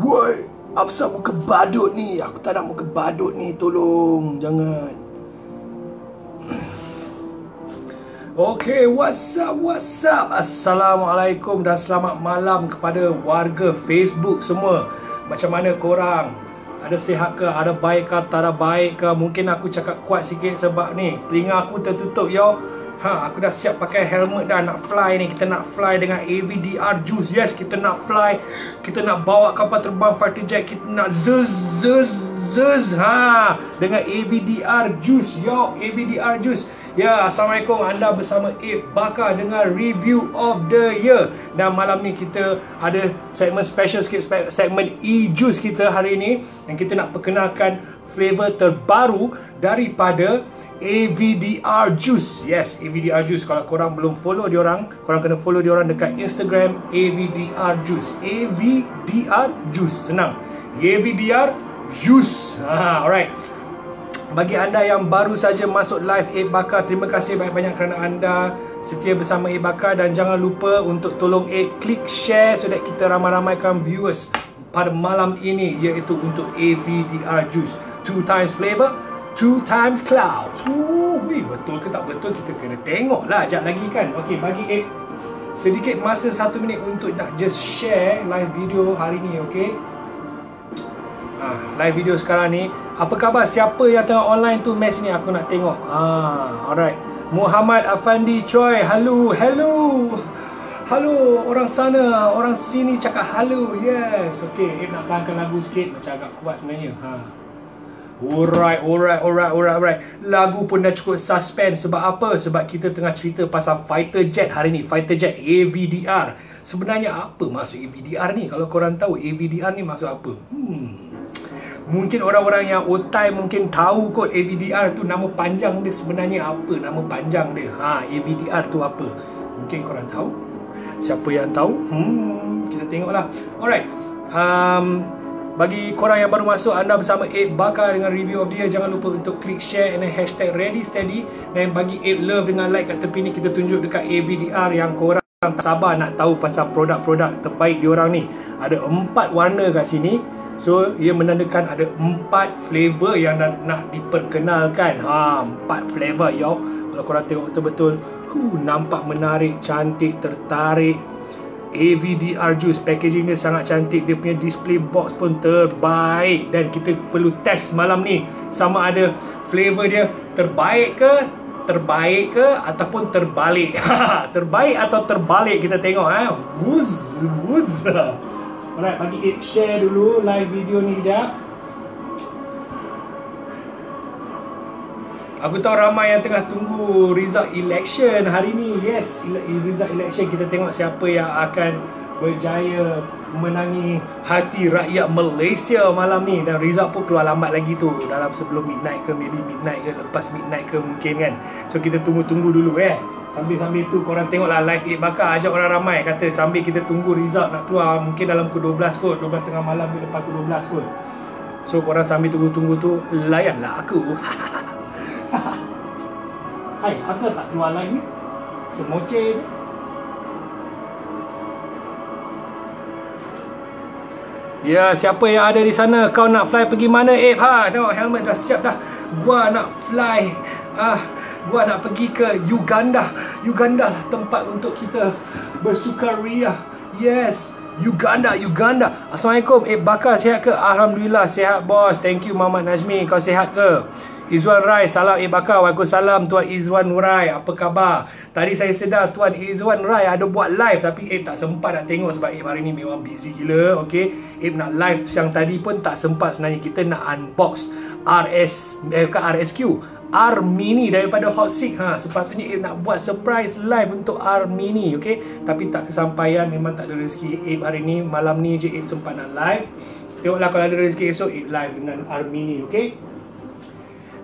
Woi, apa muka badut ni? Aku tak nak muka badut ni, tolong. Jangan. Okay, what's up, what's up? Assalamualaikum dan selamat malam kepada warga Facebook semua. Macam mana korang? Ada sihat ke? Ada baik ke? Tak ada baik ke? Mungkin aku cakap kuat sikit sebab ni telinga aku tertutup yo. Ha, aku dah siap pakai helmet dah nak fly ni. Kita nak fly dengan AVDR Juice. Yes, kita nak fly. Kita nak bawa kapal terbang fighter jet. Kita nak zuz zuz zuz ha dengan AVDR Juice. Yo, AVDR Juice. Ya, Assalamualaikum anda bersama Ip Bakar dengan review of the year Dan malam ni kita ada segmen special sikit Segmen E-Juice kita hari ni Yang kita nak perkenalkan flavor terbaru daripada AVDR Juice. Yes, AVDR Juice. Kalau korang belum follow diorang Korang kena follow diorang dekat Instagram AVDR Juice. AVDR Juice, senang. AVDR Juice. Ha, Alright. Bagi anda yang baru saja masuk live Aib Bakar Terima kasih banyak-banyak kerana anda setia bersama Aib Bakar. Dan jangan lupa untuk tolong Aib klik share So that kita ramai-ramaikan viewers pada malam ini Iaitu untuk AVDR Juice. Two times flavor, two times cloud. Ooh, Betul ke tak betul kita kena tengok lah. Sekejap lagi kan. Okay bagi Aib sedikit masa satu minit untuk nak just share live video hari ni okay ha, live video sekarang ni. Apa khabar? Siapa yang tengah online tu mes ni? Aku nak tengok. Ha, alright. Muhammad Afandi Choi. Hello hello. Halo orang sana, orang sini cakap halo. Yes. Okay, eh, nak pelankan lagu sikit. Macam agak kuat sebenarnya. Ha. Alright, alright, alright, alright, alright. Lagu pun dah cukup suspense. Sebab apa? Sebab kita tengah cerita pasal fighter jet hari ni. Fighter jet AVDR. Sebenarnya apa maksud AVDR ni? Kalau korang tahu AVDR ni maksud apa? Hmm. Mungkin orang-orang yang otai mungkin tahu kot AVDR tu nama panjang dia sebenarnya apa nama panjang dia. Ha, AVDR tu apa? Mungkin korang tahu? Siapa yang tahu? Hmm, kita tengoklah. Alright. Um, bagi korang yang baru masuk anda bersama 8 Bakar dengan review of dia. Jangan lupa untuk klik share and hashtag ready steady. Dan bagi 8 love dengan like kat tepi ni kita tunjuk dekat AVDR yang korang tak sabar nak tahu pasal produk-produk terbaik diorang ni. Ada empat warna kat sini. So ia menandakan ada empat flavor yang nak, nak diperkenalkan. Ha, Empat flavor yo. Kalau korang tengok betul-betul huh, Nampak menarik, cantik, tertarik AVDR Juice Packaging dia sangat cantik. Dia punya display box pun terbaik. Dan kita perlu test malam ni. Sama ada flavor dia terbaik ke Terbaik ke Ataupun terbalik. Terbaik atau terbalik kita tengok ha? Wuz, wuz. Alright, bagi share dulu live video ni sekejap. Aku tahu ramai yang tengah tunggu result election hari ni. Yes, result election. Kita tengok siapa yang akan berjaya menangi hati rakyat Malaysia malam ni. Dan result pun keluar lambat lagi tu. Dalam sebelum midnight ke maybe midnight ke lepas midnight ke mungkin kan. So kita tunggu-tunggu dulu eh. Sambil-sambil tu korang tengoklah live 8 bakar. Ajak orang ramai. Kata sambil kita tunggu result nak keluar mungkin dalam pukul 12 kot. 12 tengah malam ke lepas pukul 12 kot. So korang sambil tunggu-tunggu tu layanlah aku hai asal tak keluar live ni semoce je Ya, siapa yang ada di sana? Kau nak fly pergi mana, Abe? Ha, tengok helmet dah siap dah. Gua nak fly. Ah, gua nak pergi ke Uganda. Uganda lah tempat untuk kita bersukaria. Yes. Uganda, Uganda. Assalamualaikum. Eh, Bakar sihat ke? Alhamdulillah sihat, bos. Thank you, Muhammad Najmi. Kau sihat ke? Izwan Rai, salam Eh Bakar. Waalaikumsalam, Tuan Izwan Rai. Apa khabar? Tadi saya sedar Tuan Izwan Rai ada buat live. Tapi Eh tak sempat nak tengok sebab Eh hari ni memang busy gila. Okay. Eh nak live siang tadi pun tak sempat sebenarnya. Kita nak unbox RS, eh bukan RSQ. R Mini daripada Hot Seat ha sepatutnya Abe nak buat surprise live untuk R Mini okey tapi tak kesampaian memang tak ada rezeki Abe hari ni malam ni je Abe sempat nak live tengoklah kalau ada rezeki esok Abe live dengan R Mini okey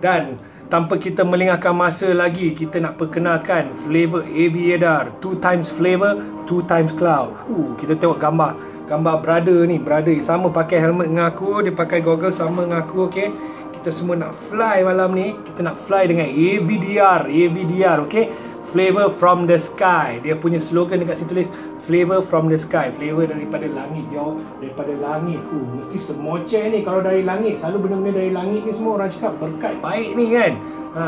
dan tanpa kita melengahkan masa lagi kita nak perkenalkan flavor Aviator two times flavor two times cloud. Huh, kita tengok gambar. Gambar brother ni brother sama pakai helmet dengan aku dia pakai goggle sama dengan aku okey? Kita semua nak fly malam ni. Kita nak fly dengan AVDR AVDR okay flavor from the sky. Dia punya slogan dekat situ tulis flavor from the sky. Flavor daripada langit yo daripada langit uh, mesti semoceh ni. Kalau dari langit selalu benda-benda dari langit ni semua orang cakap berkat baik ni kan? Ha.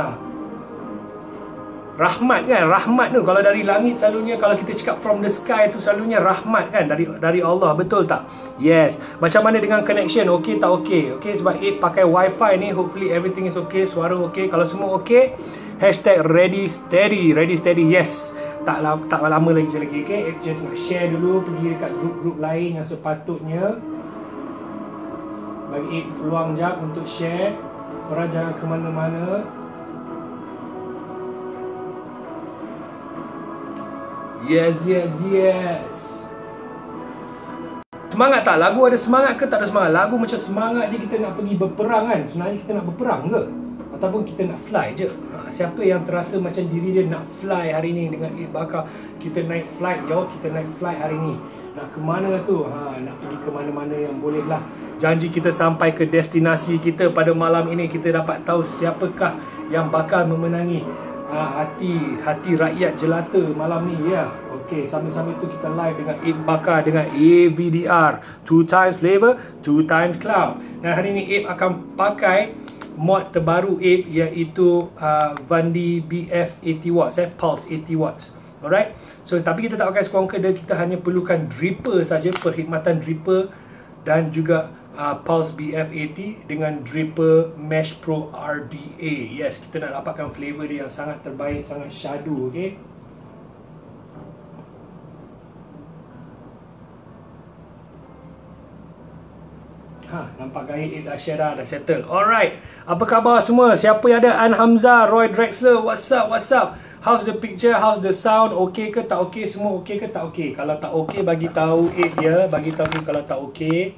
Rahmat kan? Rahmat tu. Kalau dari langit selalunya kalau kita cakap from the sky tu selalunya rahmat kan? Dari dari Allah. Betul tak? Yes. Macam mana dengan connection? Okey tak okey? Okey sebab 8 pakai wifi ni hopefully everything is okay. Suara okey kalau semua okey hashtag ready steady. Ready steady yes tak lama, tak lama lagi lagi okey just nak share dulu pergi dekat grup-grup lain yang sepatutnya bagi 8 peluang jap untuk share korang jangan ke mana-mana Yes, yes, yes. Semangat tak? Lagu ada semangat ke tak ada semangat? Lagu macam semangat je kita nak pergi berperang kan? Sebenarnya kita nak berperang ke? Ataupun kita nak fly je? Siapa yang terasa macam diri dia nak fly hari ni dengan Eid Bakar? Kita naik flight, yo. Kita naik flight hari ni. Nak ke mana tu? Ha, nak pergi ke mana-mana yang boleh lah. Janji kita sampai ke destinasi kita pada malam ini. Kita dapat tahu siapakah yang bakal memenangi ha, hati hati rakyat jelata malam ni ya. Okey, sambil-sambil tu kita live dengan Aib Bakar dengan AVDR, two times flavor, two times cloud. Dan hari ni Aib akan pakai mod terbaru Aib iaitu uh, Vandi BF 80 watts eh, Pulse 80 watts. Alright. So tapi kita tak pakai squonker dia kita hanya perlukan dripper saja perkhidmatan dripper dan juga uh, Pulse BF80 dengan Dripper Mesh Pro RDA. Yes, kita nak dapatkan flavor dia yang sangat terbaik, sangat syadu, okay? Ha, nampak gaya Ed Ashera dah settle. Alright. Apa khabar semua? Siapa yang ada? An Hamzah, Roy Drexler. What's up? What's up? How's the picture? How's the sound? Okay ke tak okay? Semua okay ke tak okay? Kalau tak okay, bagi tahu Ed dia. Bagi tahu kalau tak okay.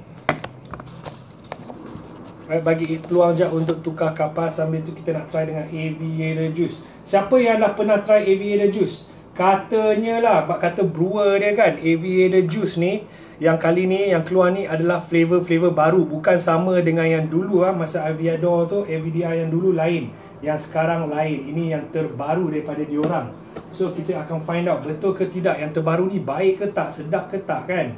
Right, bagi peluang je untuk tukar kapas sambil tu kita nak try dengan aviator juice. Siapa yang dah pernah try aviator juice? Katanya lah, kata brewer dia kan, aviator juice ni yang kali ni yang keluar ni adalah flavor-flavor baru. Bukan sama dengan yang dulu ah masa Aviador tu AVDR yang dulu lain. Yang sekarang lain. Ini yang terbaru daripada diorang. So kita akan find out betul ke tidak yang terbaru ni baik ke tak sedap ke tak kan?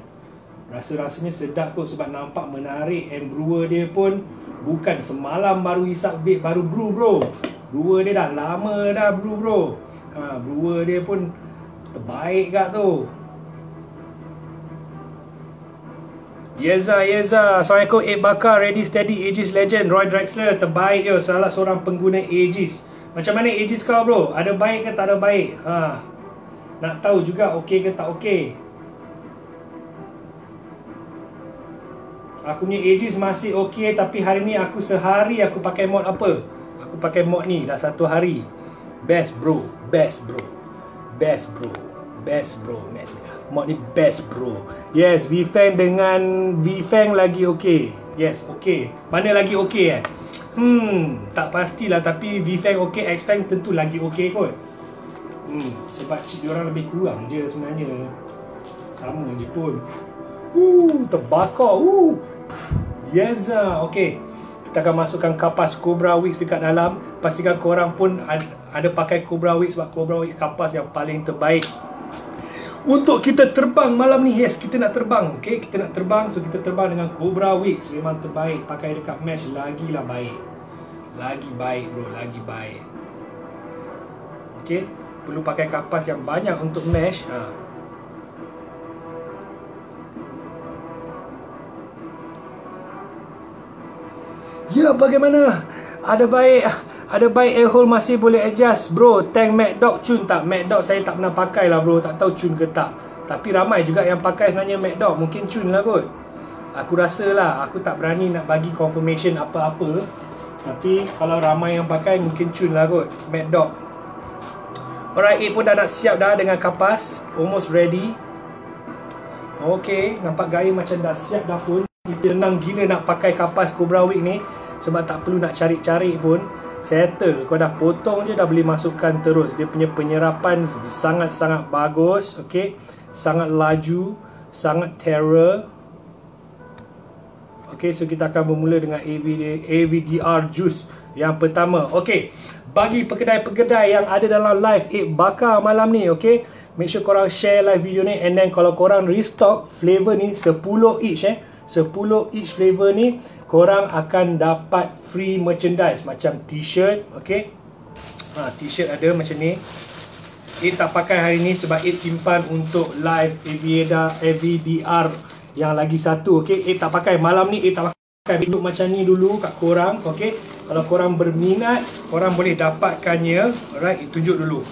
Rasa-rasanya sedap kot sebab nampak menarik. And brewer dia pun Bukan semalam baru isap vape baru brew bro. Brewer dia dah lama dah brew bro. Ha, Brewer dia pun Terbaik kat tu Yeza Yeza Assalamualaikum Abe Bakar Ready Steady Aegis Legend Roy Drexler Terbaik je Salah seorang pengguna Aegis Macam mana Aegis kau bro Ada baik ke tak ada baik ha. Nak tahu juga okey ke tak okey Aku punya Aegis masih okey tapi hari ni aku sehari aku pakai mod apa? Aku pakai mod ni dah satu hari. Best bro, best bro. Best bro. Best bro man. Mod ni best bro. Yes, V-Fang dengan V-Fang lagi okey. Yes, okey. Mana lagi okey eh? Hmm, tak pastilah tapi V-Fang okey, X-Fang tentu lagi okey kot. Hmm, sebab chip diorang lebih kurang je sebenarnya. Sama je pun. Uh, terbakar. Uh. Yes, uh. okay. Kita akan masukkan kapas Cobra Wix dekat dalam. Pastikan korang pun ada pakai Cobra Wix sebab Cobra Wix kapas yang paling terbaik. Untuk kita terbang malam ni, yes, kita nak terbang. Okay, kita nak terbang. So, kita terbang dengan Cobra Wix. Memang terbaik. Pakai dekat mesh, lagilah baik. Lagi baik, bro. Lagi baik. Okay, perlu pakai kapas yang banyak untuk mesh. Ha. Ya bagaimana? Ada baik ada baik air hole masih boleh adjust. Bro Tank Mad Dog cun tak? Mad Dog saya tak pernah pakai lah bro. Tak tahu cun ke tak. Tapi ramai juga yang pakai sebenarnya Mad Dog. Mungkin cun lah kot. Aku rasa lah Aku tak berani nak bagi confirmation apa-apa. Tapi kalau ramai yang pakai Mungkin cun lah kot Mad Dog. Alright, A pun dah nak siap dah dengan kapas. Almost ready. Okay, nampak gaya macam dah siap dah pun senang gila nak pakai kapas Cobra Week ni sebab tak perlu nak cari-cari pun. Settle. Kau dah potong je dah boleh masukkan terus. Dia punya penyerapan sangat-sangat bagus okey? Sangat laju sangat terror. Okey so kita akan bermula dengan AVD, AVDR juice yang pertama. Okey bagi pekedai-pekedai yang ada dalam live 8 bakar malam ni okey? Make sure korang share live video ni and then kalau korang restock flavor ni 10 each eh 10 each flavor ni korang akan dapat free merchandise. Macam t-shirt okay? Ha, t-shirt ada macam ni. It tak pakai hari ni sebab It simpan untuk live AVDR, AVDR yang lagi satu okay? It tak pakai. Malam ni It tak pakai. Duduk macam ni dulu kat korang okay? Kalau korang berminat korang boleh dapatkannya. Alright tunjuk dulu.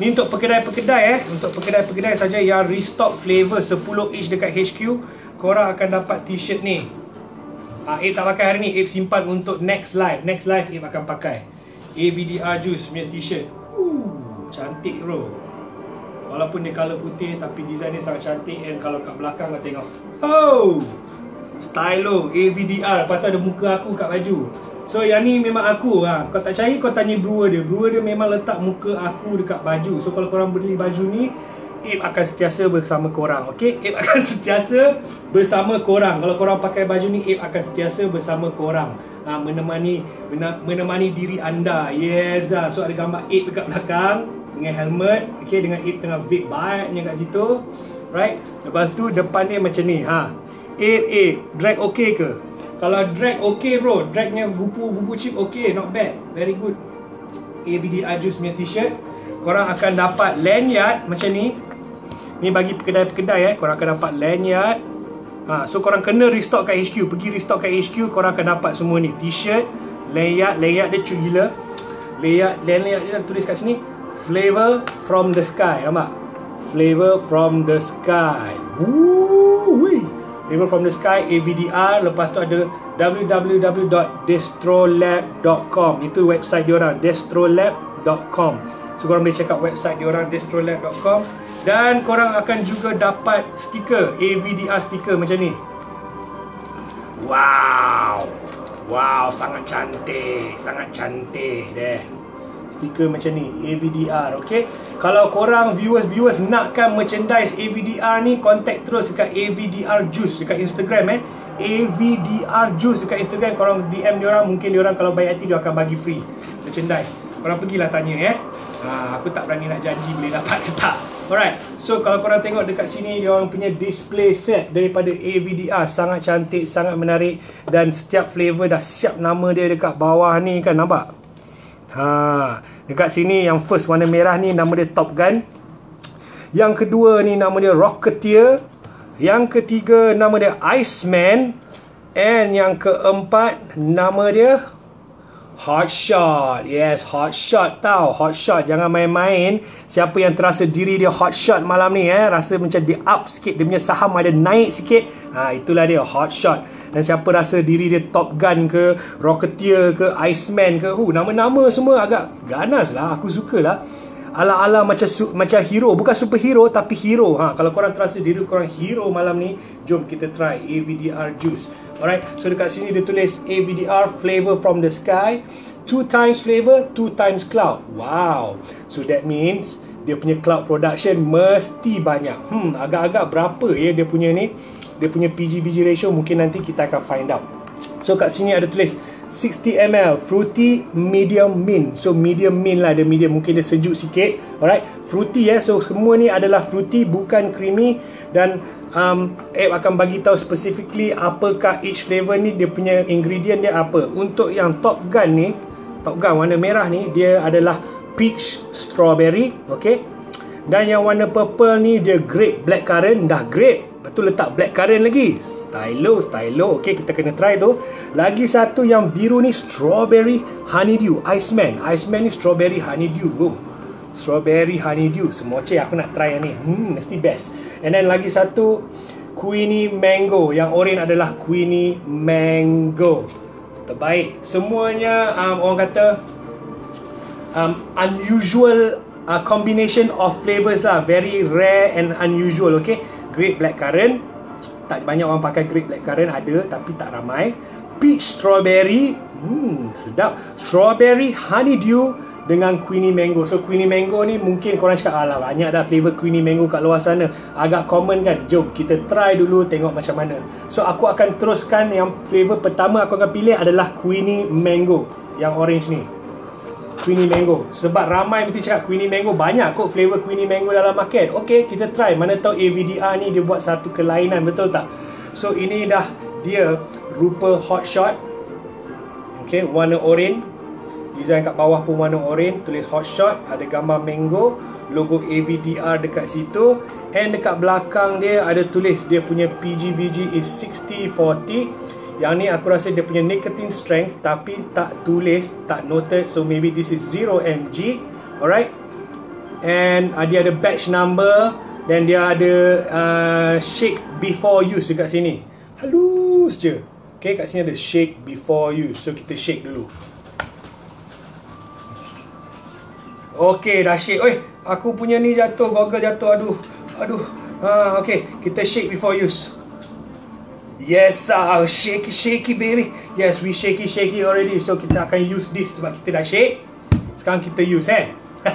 Ni untuk pekedai-pekedai eh. Untuk pekedai-pekedai saja yang restock flavor 10 each dekat HQ, korang akan dapat t-shirt ni. Ah, Abe tak pakai hari ni, Abe simpan untuk next live. Next live Abe akan pakai. AVDR Juice punya t-shirt. Cantik bro. Walaupun dia color putih tapi design dia sangat cantik and kalau kat belakang kau tengok. Oh! Stylo AVDR. Lepas tu ada muka aku kat baju. So yang ni memang aku ha. Kau tak cari kau tanya brewer dia Brewer dia memang letak muka aku dekat baju So kalau korang beli baju ni Ape akan sentiasa bersama korang Okay Ape akan sentiasa bersama korang. Kalau korang pakai baju ni Ape akan sentiasa bersama korang. Ha, Menemani menemani diri anda. Yes ha. So ada gambar Ape dekat belakang Dengan helmet Okay dengan Ape tengah vape baiknya kat situ Right? Lepas tu depan dia macam ni ha. Ape Ape Drag okay ke? Kalau drag okay bro Dragnya vupu vupu chip okay Not bad. Very good. ABD Ajus punya t-shirt. Korang akan dapat lanyard Macam ni Ni bagi pekedai-pekedai eh. Korang akan dapat lanyard ha, So korang kena restock kat HQ Pergi restock kat HQ Korang akan dapat semua ni. T-shirt Lanyard Lanyard dia cute gila. Lanyard Lanyard dia tulis kat sini. Flavor from the sky. Nampak? Flavor from the sky. Woo wee River from the Sky AVDR lepas tu ada www.destrolab.com itu website diorang destrolab.com so korang boleh check out website diorang destrolab.com dan korang akan juga dapat stiker AVDR stiker macam ni. Wow. Wow sangat cantik. Sangat cantik deh. Stiker macam ni AVDR okay? Kalau korang viewers-viewers nakkan merchandise AVDR ni contact terus dekat AVDR Juice dekat Instagram eh? AVDR Juice dekat Instagram. Korang DM diorang mungkin diorang kalau baik hati dia akan bagi free merchandise. Korang pergilah tanya eh ha, aku tak berani nak janji boleh dapat ke tak alright so kalau korang tengok dekat sini dia orang punya display set daripada AVDR sangat cantik sangat menarik dan setiap flavor dah siap nama dia dekat bawah ni kan nampak Ha, dekat sini yang first warna merah ni nama dia Top Gun. Yang kedua ni nama dia Rocketeer. Yang ketiga nama dia Iceman. And yang keempat nama dia Hot shot. Yes, hot shot tau. Hot shot. Jangan main-main. Siapa yang terasa diri dia hot shot malam ni eh. Rasa macam dia up sikit. Dia punya saham ada naik sikit. Ha, itulah dia hot shot. Dan siapa rasa diri dia Top Gun ke, Rocketeer ke, Iceman ke. Huh, nama-nama semua agak ganas lah. Aku suka lah ala-ala macam su- macam hero. Bukan superhero tapi hero. Ha kalau korang terasa diri korang hero malam ni jom kita try AVDR juice. Alright so dekat sini dia tulis AVDR flavor from the sky two times flavor two times cloud. Wow. So that means dia punya cloud production mesti banyak. Hmm agak-agak berapa ya dia punya ni? Dia punya PG-VG ratio mungkin nanti kita akan find out. So kat sini ada tulis 60ml fruity medium mint. So medium mint lah dia medium. Mungkin dia sejuk sikit. Alright. Fruity ya eh? so semua ni adalah fruity bukan creamy. Dan um, Abe akan bagi tahu specifically apakah each flavor ni dia punya ingredient dia apa. Untuk yang Top Gun ni Top Gun warna merah ni dia adalah peach strawberry. Okay. Dan yang warna purple ni dia grape blackcurrant dah grape Betul letak black currant lagi. Stylo, stylo. Okay, kita kena try tu. Lagi satu yang biru ni Strawberry honeydew. Iceman. Iceman ni strawberry honeydew oh. Strawberry honeydew. Semua cik aku nak try yang ni. Hmm, mesti best. And then lagi satu Queenie mango. Yang orange adalah Queenie mango. Terbaik. Semuanya um, orang kata um, Unusual uh, combination of flavors lah. Very rare and unusual Okay grape blackcurrant tak banyak orang pakai grape blackcurrant ada tapi tak ramai. Peach strawberry. Hmm sedap. Strawberry honeydew dengan queenie mango. So queenie mango ni mungkin korang cakap alah banyak dah flavor queenie mango kat luar sana. Agak common kan? Jom kita try dulu tengok macam mana. So aku akan teruskan yang flavor pertama aku akan pilih adalah queenie mango yang orange ni Queenie Mango. Sebab ramai mesti cakap Queenie Mango Banyak kot flavor Queenie Mango dalam market. Okay kita try. Mana tahu AVDR ni dia buat satu kelainan Betul tak? So ini dah dia rupa hot shot. Okay warna orange. Design kat bawah pun warna orange Tulis hot shot. Ada gambar mango Logo AVDR dekat situ. And dekat belakang dia ada tulis Dia punya PGVG is 60-40 yang ni aku rasa dia punya nicotine strength tapi tak tulis, tak noted. So maybe this is 0 mg. Alright. And uh, dia ada batch number dan dia ada uh, shake before use dekat sini. Halus je. Okay, kat sini ada shake before use. So kita shake dulu. Okay, dah shake. Oi, aku punya ni jatuh, goggle jatuh. Aduh. Aduh. Ha, okay, kita shake before use. Yes, uh, shaky, shaky baby. Yes, we shaky, shaky already. So kita akan use this sebab kita dah shake. Sekarang kita use eh.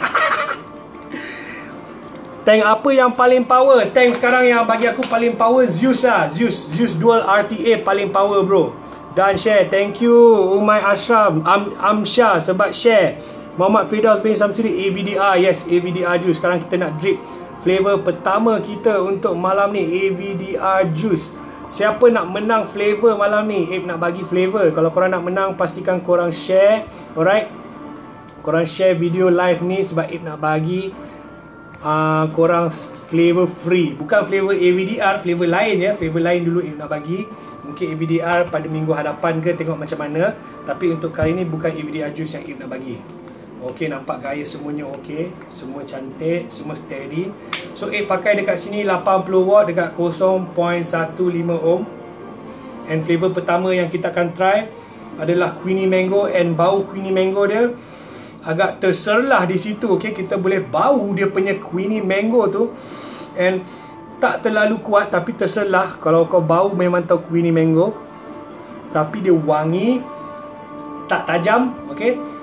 tank apa yang paling power? Tank sekarang yang bagi aku paling power Zeus lah. Zeus, Zeus Dual RTA paling power bro. Dan share. Thank you Umay Ashram. Am Amsha sebab share. Muhammad Firdaus bin Samsuri AVDR. Yes, AVDR juice. Sekarang kita nak drip flavor pertama kita untuk malam ni AVDR juice. Siapa nak menang flavor malam ni? Abe nak bagi flavor. Kalau korang nak menang, pastikan korang share. Alright? Korang share video live ni sebab Abe nak bagi uh, korang flavor free. Bukan flavor AVDR, flavor lain ya. Flavor lain dulu Abe nak bagi. Mungkin AVDR pada minggu hadapan ke tengok macam mana. Tapi untuk kali ni bukan AVDR juice yang Abe nak bagi. Okey nampak gaya semuanya okey. Semua cantik, semua steady. So 8 pakai dekat sini 80 watt dekat 0.15 ohm. And flavor pertama yang kita akan try adalah Queenie Mango and bau Queenie Mango dia agak terserlah di situ. Okey kita boleh bau dia punya Queenie Mango tu. And tak terlalu kuat tapi terserlah kalau kau bau memang tahu Queenie Mango. Tapi dia wangi tak tajam, okey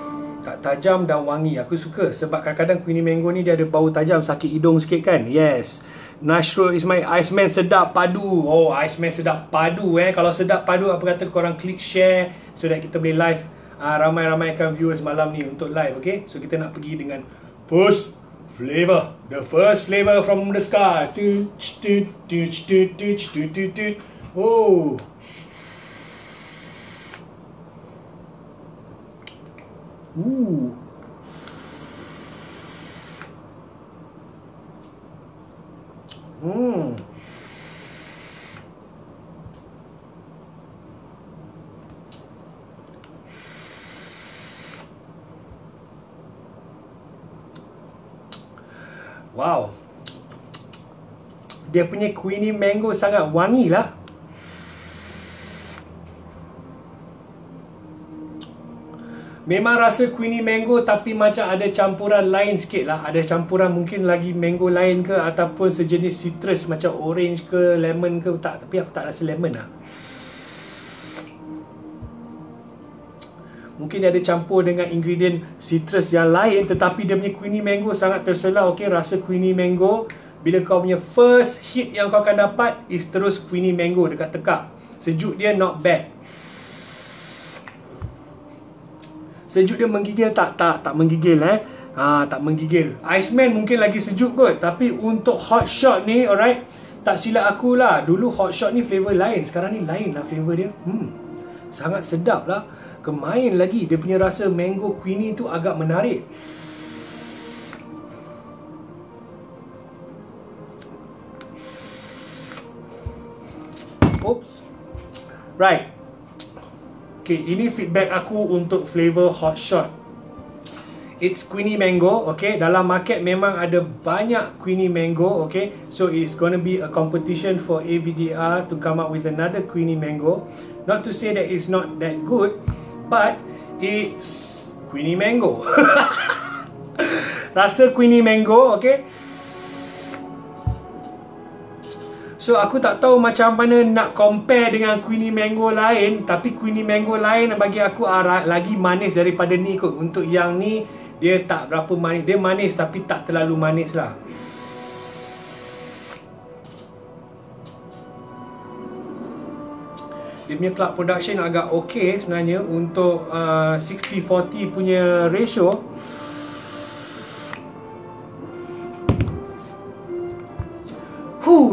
tak tajam dan wangi. Aku suka sebab kadang-kadang Queenie Mango ni dia ada bau tajam sakit hidung sikit kan? Yes. Nashro is my Iceman sedap padu. Oh Iceman sedap padu eh. Kalau sedap padu apa kata korang klik share so that kita boleh live uh, ramai-ramaikan viewers malam ni untuk live okay? So kita nak pergi dengan first flavor. The first flavor from the sky. Oh Ooh. Hmm. Wow. Dia punya Queenie Mango sangat wangi lah. Memang rasa Queenie Mango tapi macam ada campuran lain sikit lah. Ada campuran mungkin lagi mango lain ke Ataupun sejenis citrus macam orange ke lemon ke tak. Tapi aku tak rasa lemon lah. Mungkin dia ada campur dengan ingredient citrus yang lain Tetapi dia punya Queenie Mango sangat terselah okay? Rasa Queenie Mango Bila kau punya first hit yang kau akan dapat Is terus Queenie Mango dekat tekak. Sejuk dia not bad Sejuk dia menggigil tak? Tak, tak menggigil eh. Ha, tak menggigil. Iceman mungkin lagi sejuk kot. Tapi untuk hot shot ni, alright. Tak silap aku lah. Dulu hot shot ni flavor lain. Sekarang ni lain lah flavor dia. Hmm. Sangat sedap lah. Kemain lagi. Dia punya rasa mango queenie tu agak menarik. Oops. Right. Okay, ini feedback aku untuk flavor hot shot. It's Queenie Mango, okay. Dalam market memang ada banyak Queenie Mango, okay. So it's gonna be a competition for AVDR to come up with another Queenie Mango. Not to say that it's not that good, but it's Queenie Mango. Rasa Queenie Mango, okay. So aku tak tahu macam mana nak compare dengan Queenie Mango lain Tapi Queenie Mango lain bagi aku arah lagi manis daripada ni kot. Untuk yang ni dia tak berapa manis. Dia manis tapi tak terlalu manis lah. Dia punya cloud production agak okay sebenarnya. Untuk uh, 60-40 punya ratio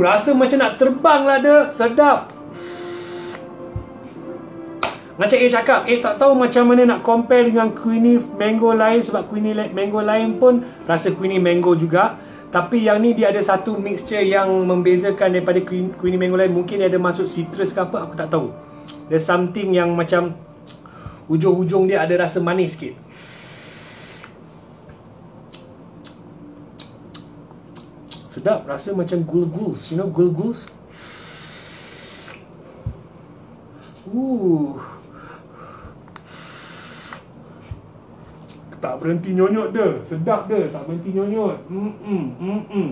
rasa macam nak terbang lah dek. Sedap. Macam A cakap Eh tak tahu macam mana nak compare dengan Queenie Mango lain Sebab Queenie Mango lain pun Rasa Queenie Mango juga. Tapi yang ni dia ada satu mixture yang membezakan daripada Queenie Mango lain. Mungkin dia ada masuk citrus ke apa Aku tak tahu. There's something yang macam Ujung-ujung dia ada rasa manis sikit Sedap, rasa macam gul-guls. You know gul-guls? Ooh. Tak berhenti nyonyot dia. Sedap dia. Tak berhenti nyonyot. Mm-mm. Mm-mm.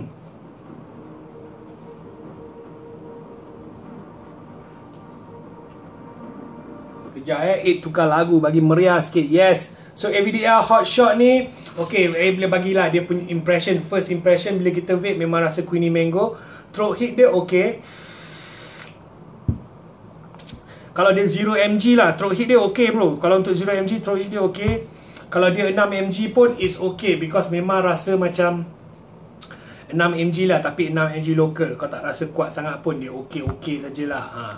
Kejap eh. It tukar lagu bagi meriah sikit. Yes. So AVDR hot shot ni Okay, eh, boleh bagilah dia punya impression First impression bila kita vape memang rasa Queenie Mango. Throat hit dia okay. Kalau dia 0mg lah, throat hit dia okay bro. Kalau untuk 0mg, throat hit dia okay. Kalau dia 6mg pun is okay Because memang rasa macam 6mg lah tapi 6mg local. Kau tak rasa kuat sangat pun dia okay-okay sajalah Haa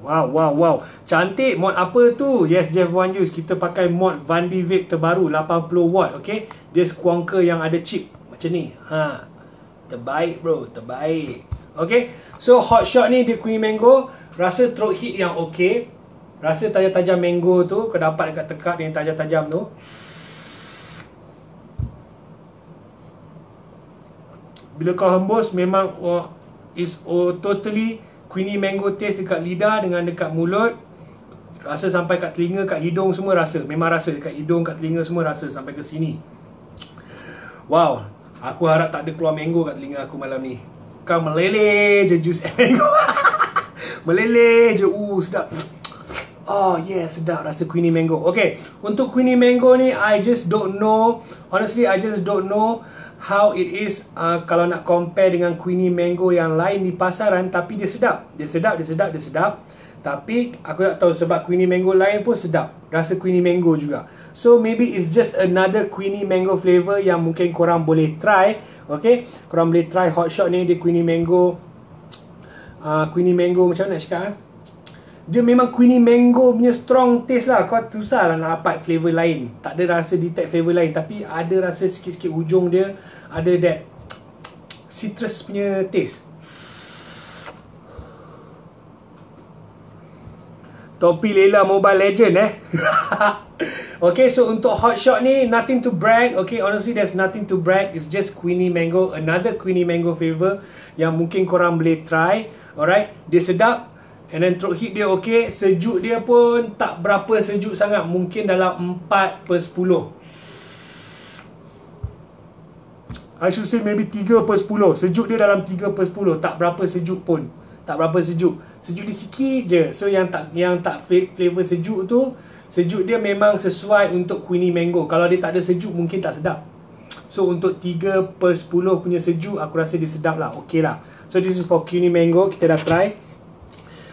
Wow, wow, wow. Cantik mod apa tu? Yes, Jeff One Use. Kita pakai mod Vandi Vape terbaru 80 watt, okay? Dia squonker yang ada chip. Macam ni. Ha. Terbaik bro, terbaik. Okay? So, hot shot ni dia Queen Mango. Rasa throat hit yang okay. Rasa tajam-tajam mango tu. Kau dapat dekat tekak yang tajam-tajam tu. Bila kau hembus, memang oh, is oh, totally Queenie mango taste dekat lidah dengan dekat mulut. Rasa sampai kat telinga, kat hidung semua rasa. Memang rasa dekat hidung, kat telinga semua rasa sampai ke sini. Wow. Aku harap tak ada keluar mango kat telinga aku malam ni. Kau meleleh je jus mango. Meleleh je, uh sedap. Oh yeah, sedap rasa Queenie mango. Okay, untuk Queenie mango ni I just don't know. Honestly, I just don't know how it is uh, kalau nak compare dengan Queenie Mango yang lain di pasaran tapi dia sedap. Dia sedap, dia sedap, dia sedap. Tapi aku tak tahu sebab Queenie Mango lain pun sedap. Rasa Queenie Mango juga. So maybe it's just another Queenie Mango flavor yang mungkin korang boleh try. Okay, korang boleh try hot shot ni di Queenie Mango. Uh, Queenie Mango macam mana nak cakap eh? Dia memang Queenie Mango punya strong taste lah. Kau susah lah nak dapat flavour lain. Tak ada rasa detect flavour lain. Tapi ada rasa sikit-sikit hujung dia Ada that Citrus punya taste. Topi Lela Mobile Legend eh? Okay so untuk hot shot ni Nothing to brag. Okay honestly there's nothing to brag. It's just Queenie Mango. Another Queenie Mango flavor Yang mungkin korang boleh try. Alright? Dia sedap And then throat heat dia okay Sejuk dia pun tak berapa sejuk sangat Mungkin dalam 4 per 10 I should say maybe 3 per 10 Sejuk dia dalam 3 per 10 Tak berapa sejuk pun. Tak berapa sejuk. Sejuk dia sikit je. So yang tak yang tak flavor sejuk tu Sejuk dia memang sesuai untuk Queenie Mango. Kalau dia tak ada sejuk mungkin tak sedap. So untuk 3 per 10 punya sejuk Aku rasa dia sedap lah. Okay lah. So this is for Queenie Mango. Kita dah try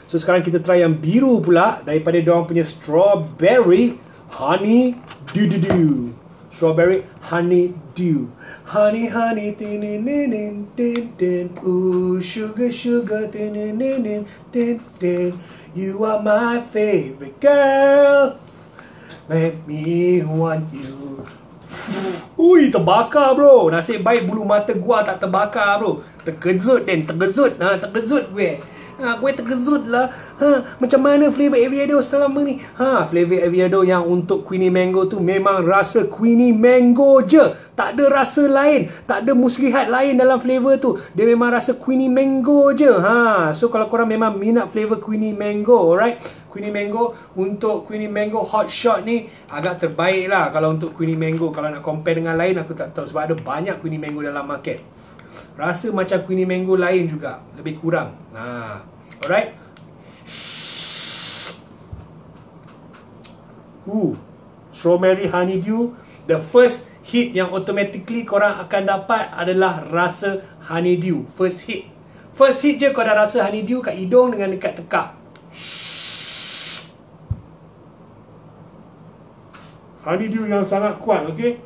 So sekarang kita try yang biru pula daripada diorang punya strawberry honey do do do. Strawberry honey dew. Honey honey tin tin tin tin tin. Ooh sugar sugar tin tin tin tin tin. You are my favorite girl. Let me want you. Ui, terbakar bro. Nasib baik bulu mata gua tak terbakar bro. Terkejut dan terkejut. Ha, terkejut gue. Ha, gue terkejut lah. Ha, macam mana flavor Aviado selama ni? Ha, flavor Aviado yang untuk Queenie Mango tu memang rasa Queenie Mango je. Tak ada rasa lain. Tak ada muslihat lain dalam flavor tu. Dia memang rasa Queenie Mango je. Ha, so kalau korang memang minat flavor Queenie Mango, alright? Queenie Mango untuk Queenie Mango Hot Shot ni agak terbaik lah kalau untuk Queenie Mango. Kalau nak compare dengan lain aku tak tahu sebab ada banyak Queenie Mango dalam market. Rasa macam Queenie Mango lain juga Lebih kurang ha. Alright Ooh. Strawberry Honeydew The first hit yang automatically korang akan dapat adalah rasa honeydew First hit First hit je dah rasa honeydew kat hidung dengan dekat tekak. Honeydew yang sangat kuat, okey?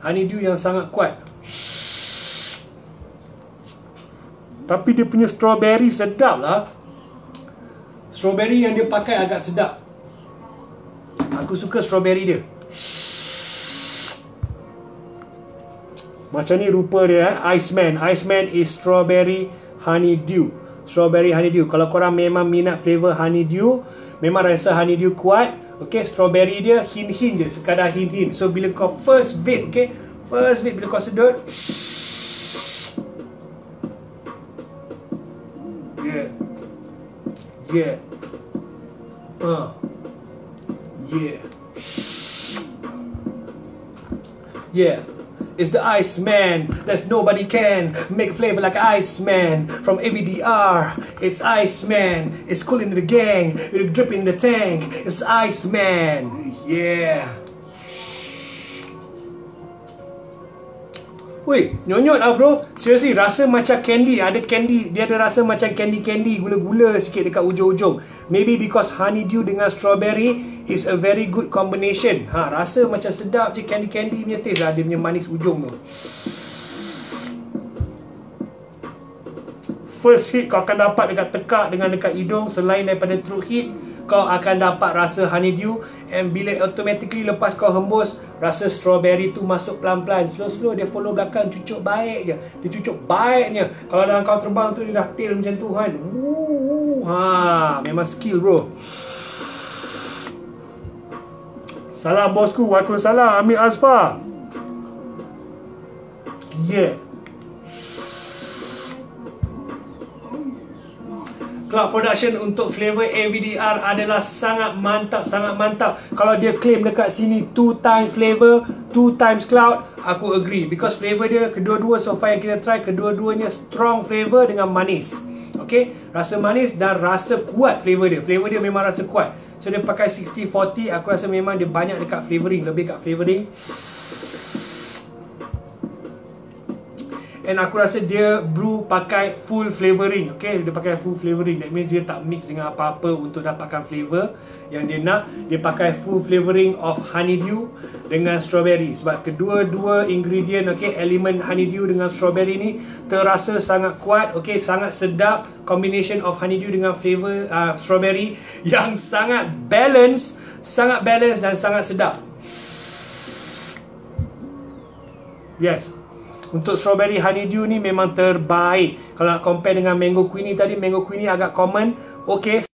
Honeydew yang sangat kuat. Tapi dia punya strawberry sedap lah. Strawberry yang dia pakai agak sedap. Aku suka strawberry dia. Macam ni rupa dia eh. Iceman. Iceman is strawberry honeydew. Strawberry honeydew. Kalau korang memang minat flavor honeydew, memang rasa honeydew kuat, okay, strawberry dia hint-hint je, sekadar hint-hint. So bila kau first bit, okay, first bit bila kau sedut, yeah, yeah, uh, yeah, yeah. is the Iceman. There's nobody can make flavor like Iceman. From ABDR, it's Iceman. It's cool in the gang. It's dripping in the tank. It's Iceman. Yeah. Weh, nyonyot lah bro. Seriously, rasa macam candy. Ada candy, dia ada rasa macam candy-candy Gula-gula sikit dekat ujung-ujung. Maybe because honeydew dengan strawberry Is a very good combination. Ha, Rasa macam sedap je candy-candy punya taste lah. Dia punya manis ujung tu. First hit kau akan dapat dekat tekak dengan dekat hidung. Selain daripada true hit kau akan dapat rasa honeydew and bila automatically lepas kau hembus rasa strawberry tu masuk pelan-pelan. Slow-slow dia follow belakang cucuk baik je. Dia cucuk baiknya. Kalau dalam kau terbang tu dia dah tail macam tu kan ha memang skill bro. Salam bosku, Waalaikumsalam, Amir Azfar. Yeah Cloud Production untuk flavor AVDR adalah sangat mantap, sangat mantap. Kalau dia claim dekat sini two times flavor, two times cloud, aku agree. Because flavor dia kedua-dua so far yang kita try, kedua-duanya strong flavor dengan manis. Okay, rasa manis dan rasa kuat flavor dia. Flavor dia memang rasa kuat. So dia pakai 60-40, aku rasa memang dia banyak dekat flavoring, lebih kat flavoring. And aku rasa dia brew pakai full flavouring Okay, dia pakai full flavouring That means dia tak mix dengan apa-apa untuk dapatkan flavour Yang dia nak. Dia pakai full flavouring of honeydew dengan strawberry. Sebab kedua-dua ingredient, okay Elemen honeydew dengan strawberry ni Terasa sangat kuat, okay? Sangat sedap Combination of honeydew dengan flavour uh, strawberry Yang sangat balance Sangat balance dan sangat sedap. Yes untuk strawberry honeydew ni memang terbaik. Kalau nak compare dengan mango queenie tadi, mango queenie agak common. Okay,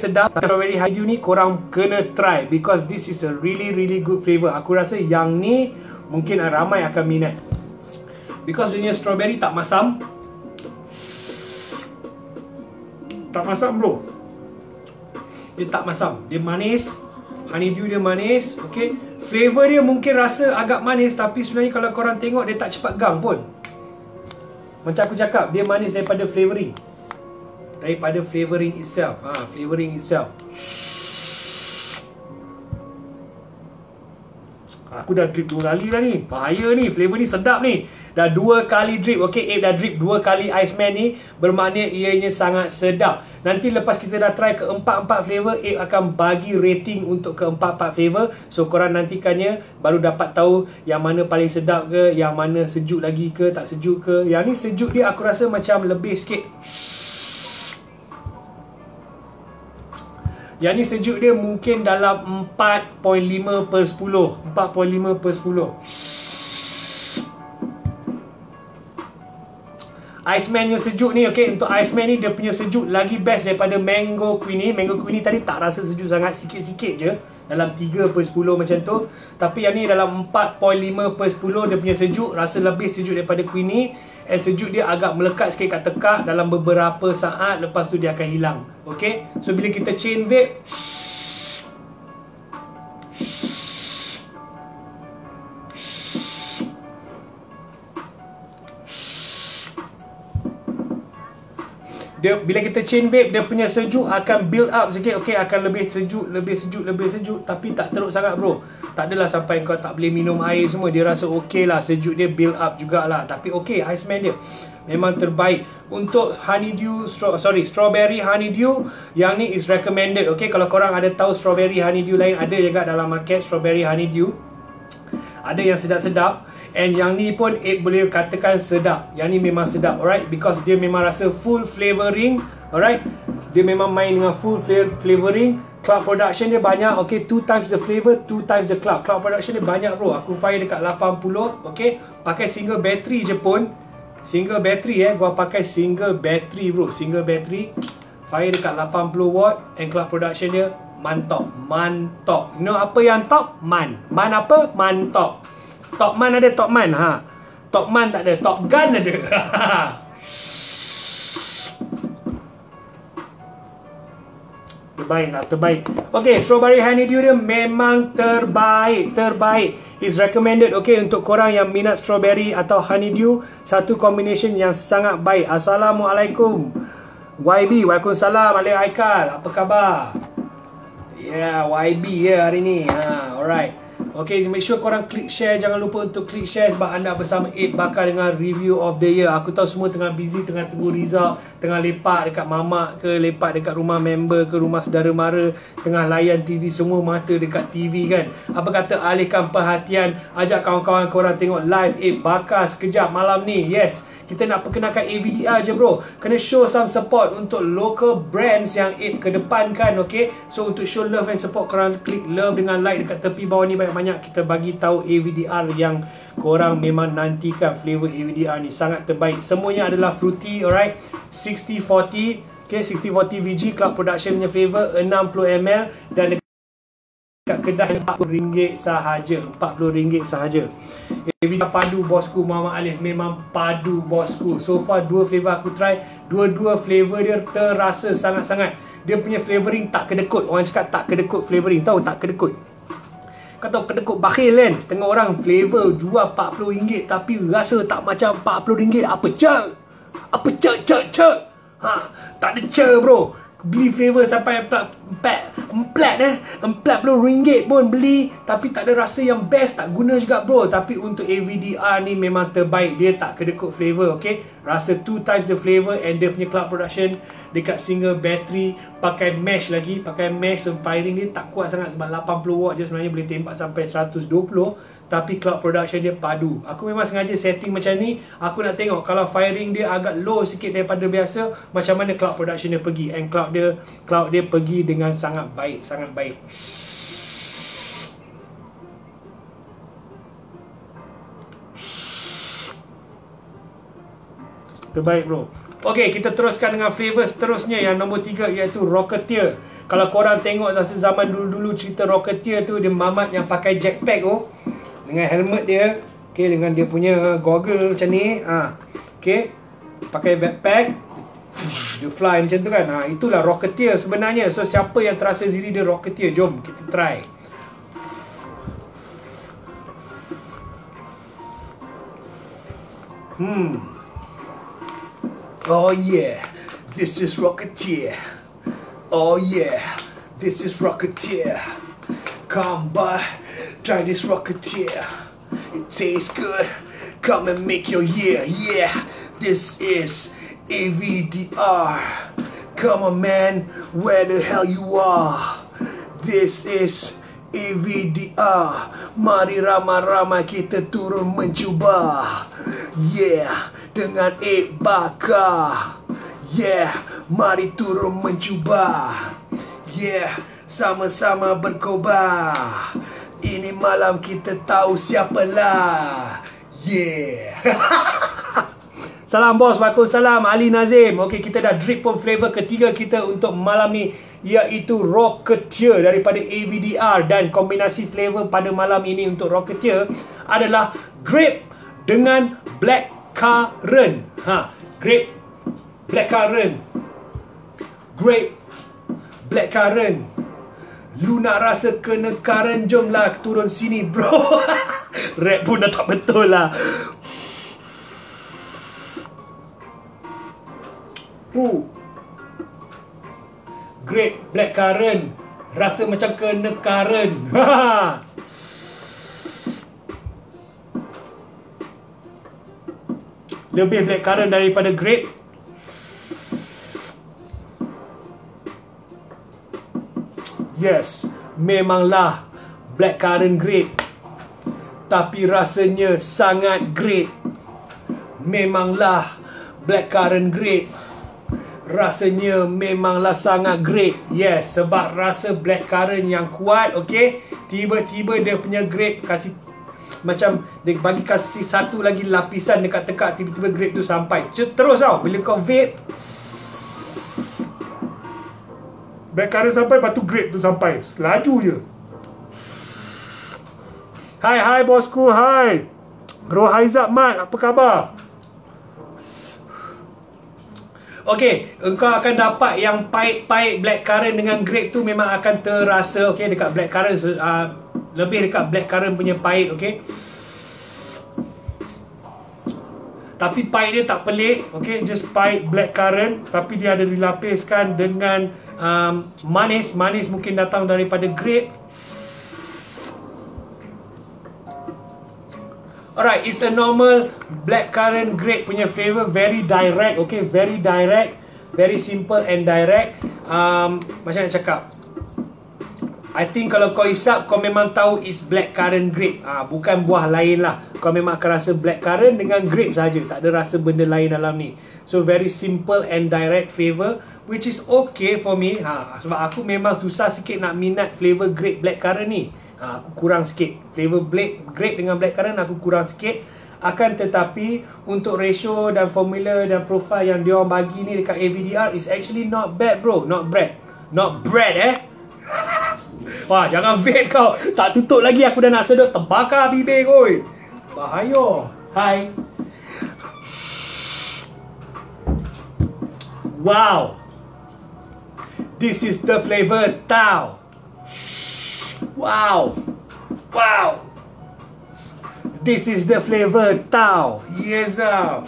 sedap. Strawberry honeydew ni korang kena try. Because this is a really really good flavour. Aku rasa yang ni mungkin ramai akan minat. Because dia strawberry tak masam. Tak masam bro. Dia tak masam. Dia manis. Honeydew dia manis. Okay. Flavor dia mungkin rasa agak manis Tapi sebenarnya kalau korang tengok Dia tak cepat gang pun. Macam aku cakap Dia manis daripada flavoring. Daripada flavoring itself. Ha, Flavoring itself. Aku dah drip dua kali lah ni. Bahaya ni Flavor ni sedap ni Dah dua kali drip Okay Abe dah drip dua kali Iceman ni Bermakna ianya sangat sedap. Nanti lepas kita dah try keempat-empat flavor Abe akan bagi rating untuk keempat-empat flavor. So korang nantikannya Baru dapat tahu Yang mana paling sedap ke Yang mana sejuk lagi ke Tak sejuk ke. Yang ni sejuk dia aku rasa macam lebih sikit. Yang ni sejuk dia mungkin dalam 4.5 per 10 4.5 per 10 Iceman yang sejuk ni okay Untuk Iceman ni dia punya sejuk lagi best daripada Mango Queenie Mango Queenie tadi tak rasa sejuk sangat Sikit-sikit je. Dalam 3 per 10 macam tu. Tapi yang ni dalam 4.5 per 10 Dia punya sejuk. Rasa lebih sejuk daripada Queenie And sejuk dia agak melekat sikit kat tekak Dalam beberapa saat. Lepas tu dia akan hilang Okay So bila kita chain vape dia bila kita chain vape dia punya sejuk akan build up sikit okey akan lebih sejuk lebih sejuk lebih sejuk tapi tak teruk sangat bro. Tak adalah sampai kau tak boleh minum air semua. Dia rasa okey lah sejuk dia build up jugalah. Tapi okey Iceman dia memang terbaik. Untuk honeydew stro- sorry strawberry honeydew yang ni is recommended okay? Kalau korang ada tahu strawberry honeydew lain ada juga dalam market strawberry honeydew. Ada yang sedap-sedap and yang ni pun it boleh katakan sedap. Yang ni memang sedap alright? Because dia memang rasa full flavouring alright? Dia memang main dengan full flavouring. Cloud production dia banyak okay? Two times the flavour two times the cloud. Cloud production dia banyak bro. Aku fire dekat 80 okay? Pakai single battery je pun. Single battery eh? Gua pakai single battery bro. Single battery. Fire dekat 80 watt. And cloud production dia Mantap Mantap You know apa yang top? Man. Man apa? Mantap Top man ada top man ha. Top man tak ada Top gun ada. Terbaik lah terbaik. Okay strawberry honeydew dia memang terbaik Terbaik. Is recommended okay untuk korang yang minat strawberry atau honeydew satu combination yang sangat baik. Assalamualaikum. YB Waalaikumsalam. Alaikum Aikal apa khabar? Yeah YB ya yeah, hari ni. Ha alright Okay, make sure korang klik share. Jangan lupa untuk klik share sebab anda bersama 8 Bakar dengan review of the year. Aku tahu semua tengah busy, tengah tunggu result. Tengah lepak dekat mamak ke, lepak dekat rumah member ke, rumah saudara mara. Tengah layan TV, semua mata dekat TV kan. Apa kata alihkan perhatian. Ajak kawan-kawan korang tengok live 8 Bakar sekejap malam ni. Yes, kita nak perkenalkan AVDR je bro. Kena show some support untuk local brands yang 8 ke depan kan. Okay, so untuk show love and support korang klik love dengan like dekat tepi bawah ni banyak banyak kita bagi tahu AVDR yang korang memang nantikan flavor AVDR ni. Sangat terbaik. Semuanya adalah fruity alright? 6040 okay? 6040 VG Cloud Production punya flavor 60ml dan dekat kedai RM40 sahaja. RM40 sahaja. AVDR padu bosku Muhammad Alif memang padu bosku. So far dua flavor aku try. Dua-dua flavor dia terasa sangat-sangat. Dia punya flavoring tak kedekut. Orang cakap tak kedekut flavoring tahu tak kedekut kau tahu kedekut bakhil kan Setengah orang flavor jual RM40 Tapi rasa tak macam RM40 Apa cek? Apa cek cek cek? Ha, tak ada cek bro Beli flavor sampai empat Empat Empat eh. Empat puluh ringgit pun beli. Tapi tak ada rasa yang best Tak guna juga bro. Tapi untuk AVDR ni memang terbaik. Dia tak kedekut flavor okay? Rasa two times the flavor And dia punya cloud production Dekat single battery Pakai mesh lagi. Pakai mesh So firing dia tak kuat sangat. Sebab 80 watt je sebenarnya Boleh tembak sampai 120 Tapi cloud production dia padu. Aku memang sengaja setting macam ni. Aku nak tengok Kalau firing dia agak low sikit daripada biasa Macam mana cloud production dia pergi. And cloud dia cloud dia pergi dengan sangat baik sangat baik. Terbaik bro. Okay, kita teruskan dengan flavor seterusnya yang nombor tiga iaitu Rocketeer. Kalau korang tengok zaman dulu-dulu cerita Rocketeer tu, dia mamat yang pakai jetpack tu. Dengan helmet dia. Okay, dengan dia punya goggle macam ni. Ha. Okay, pakai backpack dia fly macam tu kan ha, itulah rocketeer sebenarnya so siapa yang terasa diri dia rocketeer jom kita try hmm oh yeah this is rocketeer oh yeah this is rocketeer come by try this rocketeer it tastes good come and make your year yeah this is AVDR. Come on, man, where the hell you are? This is AVDR. Mari ramai-ramai kita turun mencuba. Yeah, dengan Ed Bakar. Yeah, mari turun mencuba. Yeah, sama-sama berkobar. Ini malam kita tahu siapalah. Yeah. Salam bos, Waalaikumsalam Ali Nazim. Okey, kita dah drip pun flavor ketiga kita untuk malam ni iaitu Rocketeer daripada AVDR dan kombinasi flavor pada malam ini untuk Rocketeer adalah grape dengan black currant. Ha, grape black currant. Grape black currant. Lu nak rasa kena current jomlah turun sini bro. Rap pun dah tak betul lah. Ooh. Great black currant. Rasa macam kena current. lebih blackcurrant daripada grape. Yes, memanglah blackcurrant grape. Tapi rasanya sangat great. Memanglah blackcurrant grape. Rasanya memanglah sangat great. Yes, sebab rasa blackcurrant yang kuat, okay? Tiba-tiba dia punya grape kasih macam dia bagi kasih satu lagi lapisan dekat tekak tiba-tiba grape tu sampai. Terus tau bila kau vape Blackcurrant sampai Lepas tu grape tu sampai. Laju je. Hai hai bosku Hai. Rohaizat Mat Apa khabar? Okay, engkau akan dapat yang pahit-pahit blackcurrant dengan grape tu memang akan terasa okay dekat blackcurrant uh, lebih dekat blackcurrant punya pahit okay. Tapi pahit dia tak pelik okay, Just pahit blackcurrant Tapi dia ada dilapiskan dengan um, Manis Manis mungkin datang daripada grape. Alright, it's a normal blackcurrant grape punya flavor. Very direct, okay? Very direct. Very simple and direct. Um, Macam nak cakap I think kalau kau isap kau memang tahu is blackcurrant grape. Ah ha, bukan buah lain lah. Kau memang akan rasa blackcurrant dengan grape saja. Tak ada rasa benda lain dalam ni. So very simple and direct flavor which is okay for me. Ha sebab aku memang susah sikit nak minat flavor grape blackcurrant ni. Ha aku kurang sikit. Flavor black grape dengan blackcurrant aku kurang sikit. Akan tetapi untuk ratio dan formula dan profile yang dia orang bagi ni dekat AVDR is actually not bad bro. Not bad. Not bread eh. Wah, jangan vape kau. Tak tutup lagi aku dah nak sedut terbakar bibir koi. Bahaya. Hai. Wow. This is the flavor tau. Wow. Wow. This is the flavor tau. Yes, sir.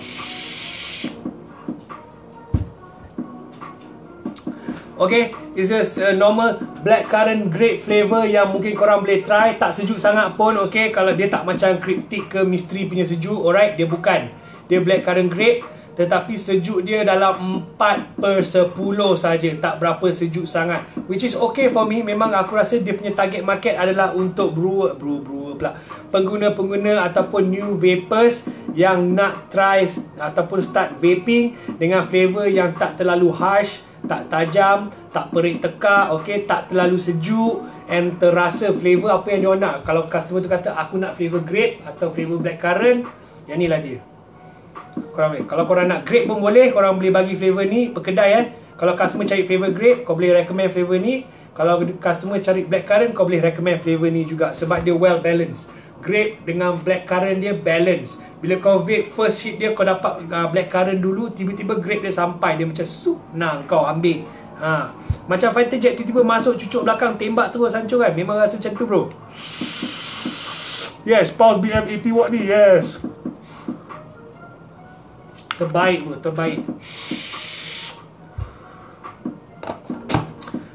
Okay, it's just a normal black currant grape flavor yang mungkin korang boleh try. Tak sejuk sangat pun, okay. Kalau dia tak macam cryptic ke misteri punya sejuk, alright, dia bukan. Dia black currant grape. Tetapi sejuk dia dalam 4 per 10 saja Tak berapa sejuk sangat Which is okay for me Memang aku rasa dia punya target market adalah Untuk brewer Brewer, brewer pula Pengguna-pengguna ataupun new vapers Yang nak try Ataupun start vaping Dengan flavor yang tak terlalu harsh tak tajam, tak perik tekak, okey, tak terlalu sejuk and terasa flavor apa yang dia nak. Kalau customer tu kata aku nak flavor grape atau flavor black currant, yang inilah dia. Korang boleh. Kalau korang nak grape pun boleh, korang boleh bagi flavor ni perkedai eh. Kalau customer cari flavor grape, kau boleh recommend flavor ni. Kalau customer cari black currant, kau boleh recommend flavor ni juga sebab dia well balanced grape dengan black currant dia balance. Bila kau vape first hit dia kau dapat uh, black currant dulu, tiba-tiba grape dia sampai dia macam sup. Nah, kau ambil. Ha. Macam fighter jet tiba-tiba masuk cucuk belakang tembak terus hancur kan. Memang rasa macam tu bro. Yes, pause BM80 watt ni. Yes. Terbaik bro, terbaik.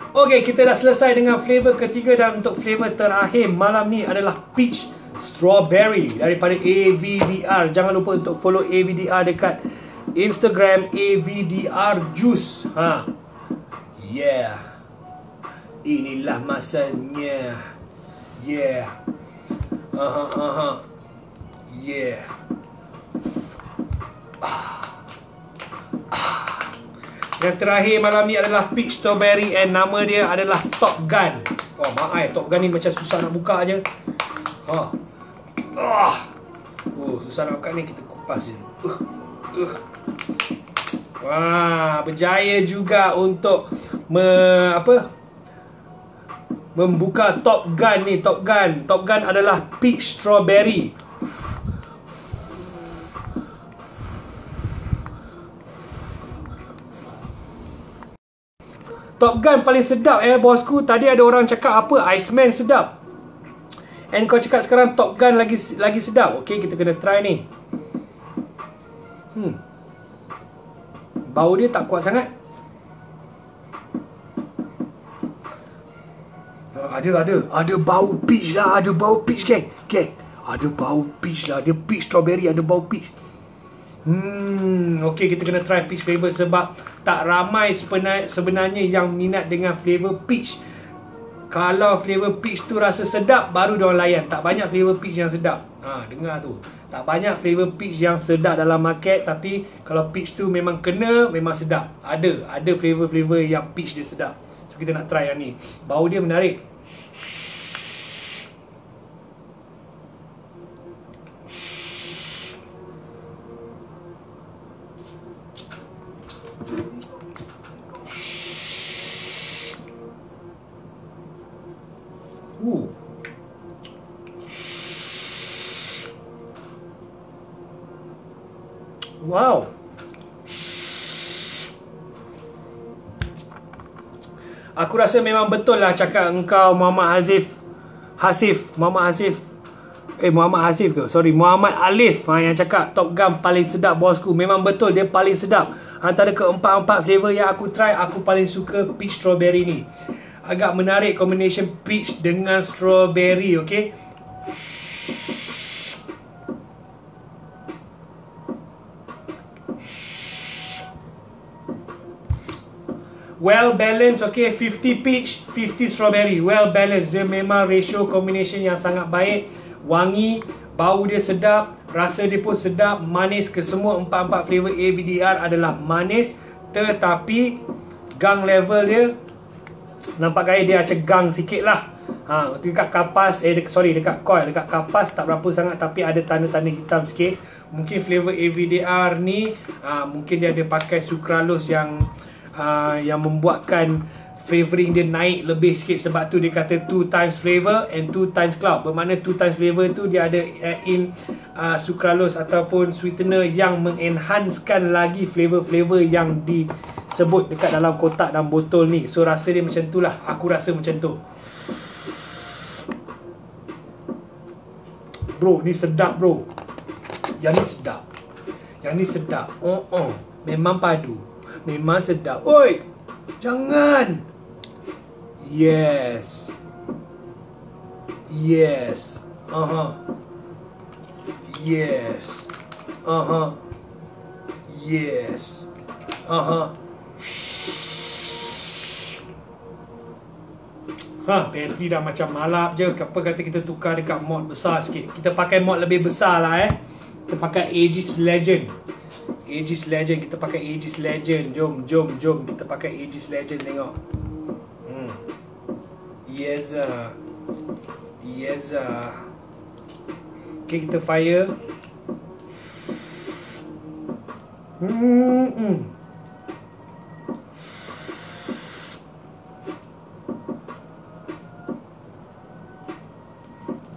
Okay, kita dah selesai dengan flavor ketiga dan untuk flavor terakhir malam ni adalah peach Strawberry daripada AVDR. Jangan lupa untuk follow AVDR dekat Instagram AVDR Juice. Ha. Yeah. Inilah masanya. Yeah. Aha aha. Yeah. Ah. Yang terakhir malam ni adalah Peach Strawberry and nama dia adalah Top Gun. Oh, maaf eh. Top Gun ni macam susah nak buka aje. Ha. Ah. Oh, susah nak buka ni kita kupas je. Uh. Uh. Wah, berjaya juga untuk me, apa? Membuka Top Gun ni, Top Gun. Top Gun adalah peach strawberry. Top Gun paling sedap eh bosku. Tadi ada orang cakap apa? Iceman sedap. And kau cakap sekarang Top Gun lagi lagi sedap. Okay, kita kena try ni. Hmm. Bau dia tak kuat sangat. Uh, ada, ada. Ada bau peach lah. Ada bau peach, geng. Geng. Ada bau peach lah. Ada peach strawberry. Ada bau peach. Hmm, okay kita kena try peach flavor sebab tak ramai sebenarnya yang minat dengan flavor peach. Kalau flavor peach tu rasa sedap baru dia orang layan. Tak banyak flavor peach yang sedap. Ha, dengar tu. Tak banyak flavor peach yang sedap dalam market tapi kalau peach tu memang kena memang sedap. Ada, ada flavor-flavor yang peach dia sedap. So kita nak try yang ni. Bau dia menarik. Ooh. Wow. Aku rasa memang betul lah cakap engkau Muhammad Azif. Hasif Muhammad Hasif Eh Muhammad Hasif ke? Sorry Muhammad Alif ha, Yang cakap Top Gun paling sedap bosku. Memang betul dia paling sedap. Antara keempat-empat flavor yang aku try Aku paling suka peach strawberry ni. Agak menarik combination peach dengan strawberry okay well balanced okay 50 peach 50 strawberry. Well balanced. Dia memang ratio combination yang sangat baik. Wangi bau dia sedap rasa dia pun sedap. Manis ke semua empat-empat flavor AVDR adalah manis. Tetapi gang level dia Nampak gaya dia macam gang sikit lah. Ha, Dekat kapas Eh dekat, sorry dekat coil. Dekat kapas tak berapa sangat Tapi ada tanda-tanda hitam sikit. Mungkin flavor AVDR ni ha, Mungkin dia ada pakai sucralose yang uh, Yang membuatkan Flavoring dia naik lebih sikit Sebab tu dia kata 2 times flavor And 2 times cloud. Bermakna 2 times flavor tu Dia ada add in uh, Sucralose ataupun sweetener Yang mengenhancekan lagi flavor-flavor Yang di sebut dekat dalam kotak dan botol ni. So rasa dia macam tu lah. Aku rasa macam tu. Bro ni sedap bro. Yang ni sedap. Yang ni sedap. Oh oh. Memang padu Memang sedap Oi Jangan Yes Yes Aha uh-huh. Yes Aha uh-huh. Yes Aha uh-huh. Ha, bateri dah macam malap je. Apa kata kita tukar dekat mod besar sikit. Kita pakai mod lebih besar lah eh. Kita pakai Aegis Legend. Aegis Legend. Kita pakai Aegis Legend. Jom, jom, jom. Kita pakai Aegis Legend tengok. Hmm. Yes ah. Yes ah. Okay, kita fire. Hmm.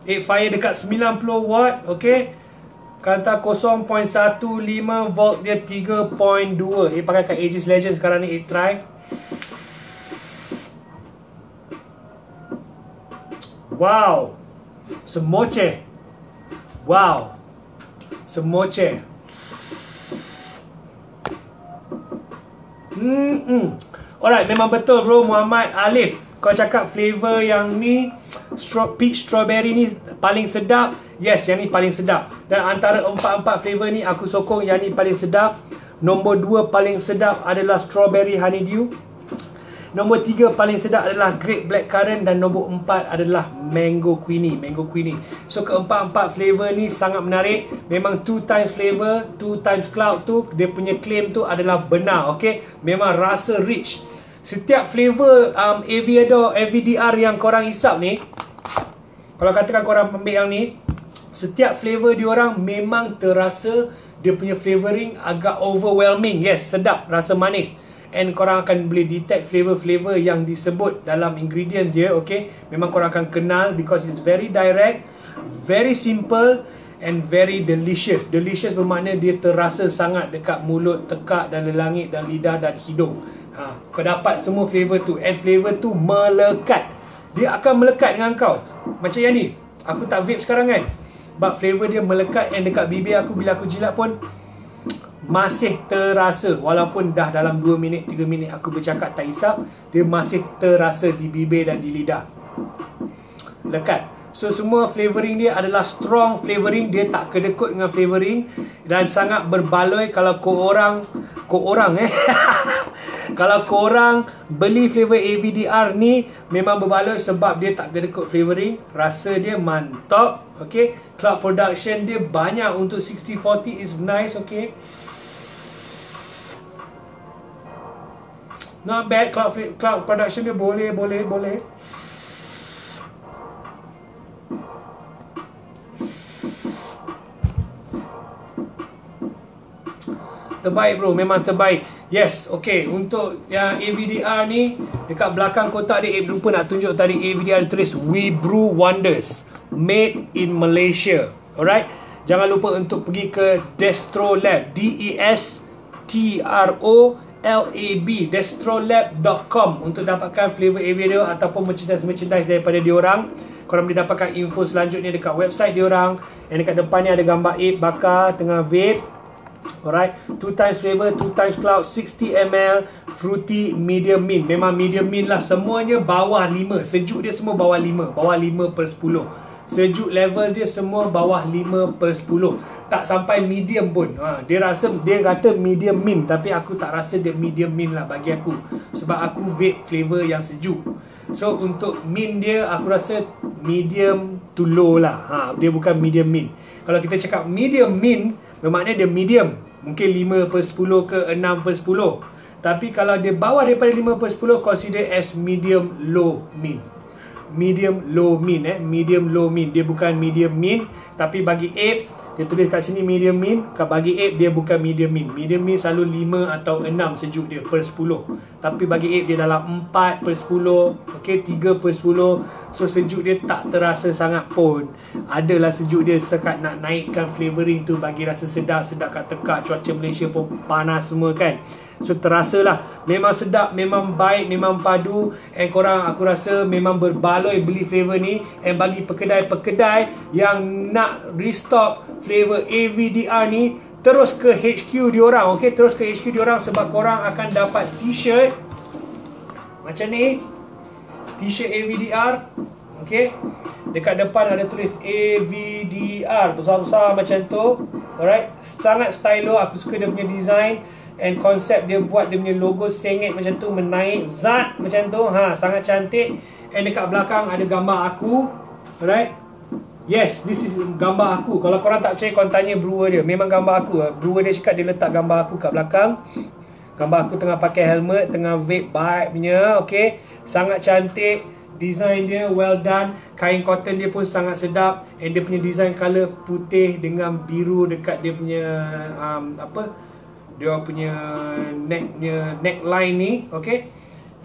Eh fire dekat 90 watt Okay Kata 0.15 volt dia 3.2 Eh pakai kat Aegis Legend sekarang ni Eh try. Wow. Semoce Wow. Semoce Hmm, hmm. Alright, memang betul bro. Muhammad Alif Kau cakap flavor yang ni straw, peach strawberry ni paling sedap yes yang ni paling sedap dan antara empat-empat flavor ni aku sokong yang ni paling sedap nombor dua paling sedap adalah strawberry honeydew Nombor tiga paling sedap adalah grape blackcurrant dan nombor empat adalah mango queenie, mango queenie. So keempat-empat flavor ni sangat menarik. Memang two times flavor, two times cloud tu dia punya claim tu adalah benar, okay? Memang rasa rich. Setiap flavor um, AVDR, AVDR yang korang hisap ni Kalau katakan korang ambil yang ni Setiap flavor diorang memang terasa Dia punya flavoring agak overwhelming. Yes, sedap, rasa manis. And korang akan boleh detect flavor-flavor yang disebut dalam ingredient dia Okay? Memang korang akan kenal because it's very direct Very simple And very delicious. Delicious bermakna dia terasa sangat dekat mulut, tekak dan lelangit dan lidah dan hidung ha, Kau dapat semua flavor tu. And flavor tu melekat. Dia akan melekat dengan kau. Macam yang ni. Aku tak vape sekarang kan. But flavor dia melekat. And dekat bibir aku Bila aku jilat pun Masih terasa. Walaupun dah dalam 2 minit 3 minit aku bercakap tak hisap Dia masih terasa di bibir dan di lidah. Lekat So semua flavoring dia adalah strong flavoring. Dia tak kedekut dengan flavoring Dan sangat berbaloi. Kalau korang Korang eh? Kalau korang beli flavor AVDR ni Memang berbaloi sebab dia tak kedekut flavoring. Rasa dia mantap Okay? Cloud production dia banyak. Untuk 6040 is nice okay? Not bad. Cloud, cloud production dia boleh boleh boleh Terbaik bro, memang terbaik. Yes, okay. Untuk yang AVDR ni, dekat belakang kotak dia, Abe lupa nak tunjuk tadi AVDR tulis We Brew Wonders. Made in Malaysia. Alright? Jangan lupa untuk pergi ke Destro Lab. D-E-S-T-R-O-L-A-B destrolab.com untuk dapatkan flavor AVDR ataupun merchandise-merchandise daripada diorang. Korang boleh dapatkan info selanjutnya dekat website diorang. Yang dekat depan ni ada gambar Abe bakar tengah vape. Alright, two times flavor, two times cloud, 60 ml, fruity, medium mint. Memang medium mint lah. Semuanya bawah 5. Sejuk dia semua bawah 5. Bawah 5 per 10. Sejuk level dia semua bawah 5 per 10. Tak sampai medium pun. Ha, dia rasa, dia kata medium mint. Tapi aku tak rasa dia medium mint lah bagi aku. Sebab aku vape flavor yang sejuk. So untuk mint dia aku rasa medium to low lah. Ha, dia bukan medium mint. Kalau kita cakap medium mint, bermakna dia medium. Mungkin 5 per 10 ke 6 per 10. Tapi kalau dia bawah daripada 5 per 10, consider as medium low mint. Medium low mint eh. Medium low mint. Dia bukan medium mint. Tapi bagi Ape, dia tulis kat sini medium mint. Kat bagi Ape, dia bukan medium mint. Medium mint selalu 5 atau 6 sejuk dia per 10. Tapi bagi Ape, dia dalam 4 per 10. Okay, 3 per 10. So, sejuk dia tak terasa sangat pun. Adalah sejuk dia sekat nak naikkan flavoring tu bagi rasa sedap. Sedap kat tekak. Cuaca Malaysia pun panas semua kan. So terasa lah Memang sedap Memang baik Memang padu. And korang aku rasa Memang berbaloi beli flavor ni. And bagi pekedai-pekedai Yang nak restock Flavor AVDR ni Terus ke HQ diorang Okay? Terus ke HQ diorang Sebab korang akan dapat t-shirt Macam ni. T-shirt AVDR Okay? Dekat depan ada tulis AVDR Besar-besar macam tu. Alright? Sangat stylo Aku suka dia punya design And konsep dia buat dia punya logo sengit macam tu Menaik zat macam tu. Ha, Sangat cantik. And dekat belakang ada gambar aku. Alright? Yes, this is gambar aku. Kalau korang tak percaya korang tanya brewer dia. Memang gambar aku. Brewer dia cakap dia letak gambar aku kat belakang. Gambar aku tengah pakai helmet Tengah vape bike punya. Okay? Sangat cantik. Design dia well done. Kain cotton dia pun sangat sedap. And dia punya design colour putih Dengan biru dekat dia punya um, Apa dia punya necknya neckline ni okey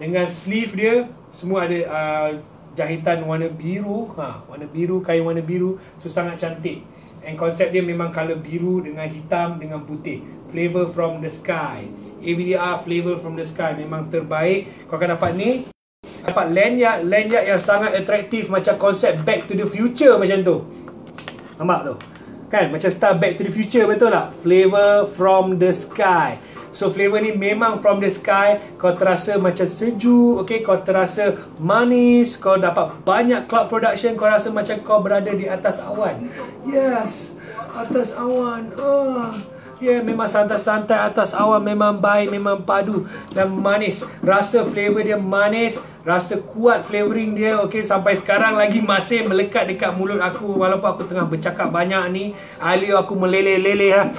dengan sleeve dia semua ada uh, jahitan warna biru. Ha warna biru kain warna biru. So sangat cantik. And konsep dia memang color biru dengan hitam dengan putih. Flavor from the sky. AVDR flavor from the sky memang terbaik. Kau akan dapat ni dapat lanyard lanyard yang sangat atraktif macam konsep back to the future macam tu. Nampak tu Kan macam style back to the future betul tak? Flavor from the sky. So flavor ni memang from the sky. Kau terasa macam sejuk, okay? Kau terasa manis, kau dapat banyak cloud production, kau rasa macam kau berada di atas awan. Yes, atas awan. Oh. Ya memang santai-santai atas awan memang baik memang padu dan manis. Rasa flavor dia manis, rasa kuat flavoring dia okey sampai sekarang lagi masih melekat dekat mulut aku walaupun aku tengah bercakap banyak ni. Ali aku meleleh-leleh lah.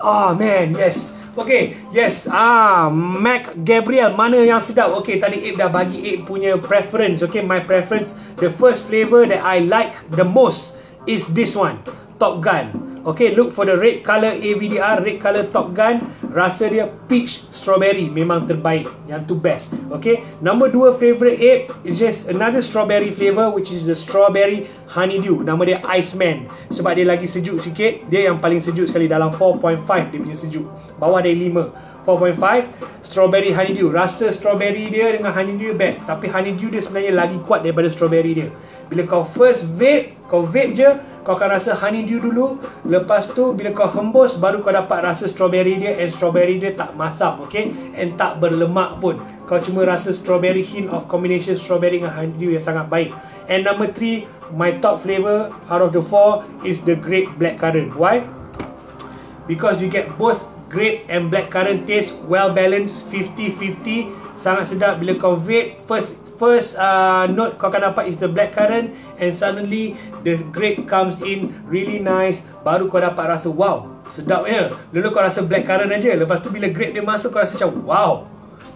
Oh man, yes. Okay, yes. Ah, Mac Gabriel, mana yang sedap? Okay, tadi Abe dah bagi Abe punya preference. Okay, my preference. The first flavor that I like the most is this one. Top Gun. Okay, look for the red color AVDR, red color Top Gun. Rasa dia peach strawberry. Memang terbaik. Yang tu best. Okay, number 2 favorite ape is just another strawberry flavor which is the strawberry honeydew. Nama dia Iceman. Sebab dia lagi sejuk sikit. Dia yang paling sejuk sekali dalam 4.5 dia punya sejuk. Bawah 5. 4.5 Strawberry honeydew. Rasa strawberry dia dengan honeydew best. Tapi honeydew dia sebenarnya lagi kuat daripada strawberry dia. Bila kau first vape Kau vape je Kau akan rasa honeydew dulu. Lepas tu bila kau hembus Baru kau dapat rasa strawberry dia And strawberry dia tak masam okay? And tak berlemak pun. Kau cuma rasa strawberry hint of combination strawberry dengan honeydew yang sangat baik. And number 3 My top flavour out of the 4 Is the grape blackcurrant. Why? Because you get both grape and blackcurrant taste well balanced 50-50 sangat sedap bila kau vape. First first uh, note kau akan dapat is the blackcurrant and suddenly the grape comes in really nice. Baru kau dapat rasa wow sedap ya. Dulu kau rasa blackcurrant aja. Lepas tu bila grape dia masuk kau rasa macam wow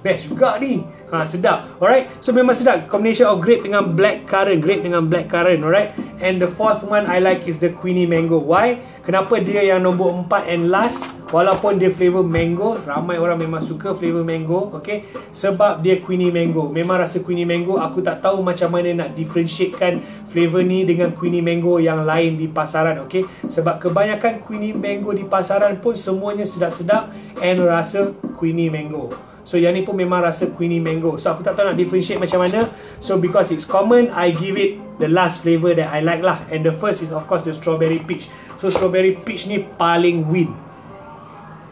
Best juga ni ha, Sedap. Alright So memang sedap. Combination of grape dengan black currant. Grape dengan black currant Alright? And the fourth one I like is the Queenie Mango. Why? Kenapa dia yang nombor empat and last? Walaupun dia flavor mango Ramai orang memang suka flavor mango Okay? Sebab dia Queenie Mango. Memang rasa Queenie Mango Aku tak tahu macam mana nak differentiatekan Flavor ni dengan Queenie Mango yang lain di pasaran Okay? Sebab kebanyakan Queenie Mango di pasaran pun Semuanya sedap-sedap And rasa Queenie Mango So yang ni pun memang rasa Queenie Mango. So aku tak tahu nak differentiate macam mana. So because it's common I give it the last flavour that I like lah. And the first is of course the strawberry peach. So strawberry peach ni paling win.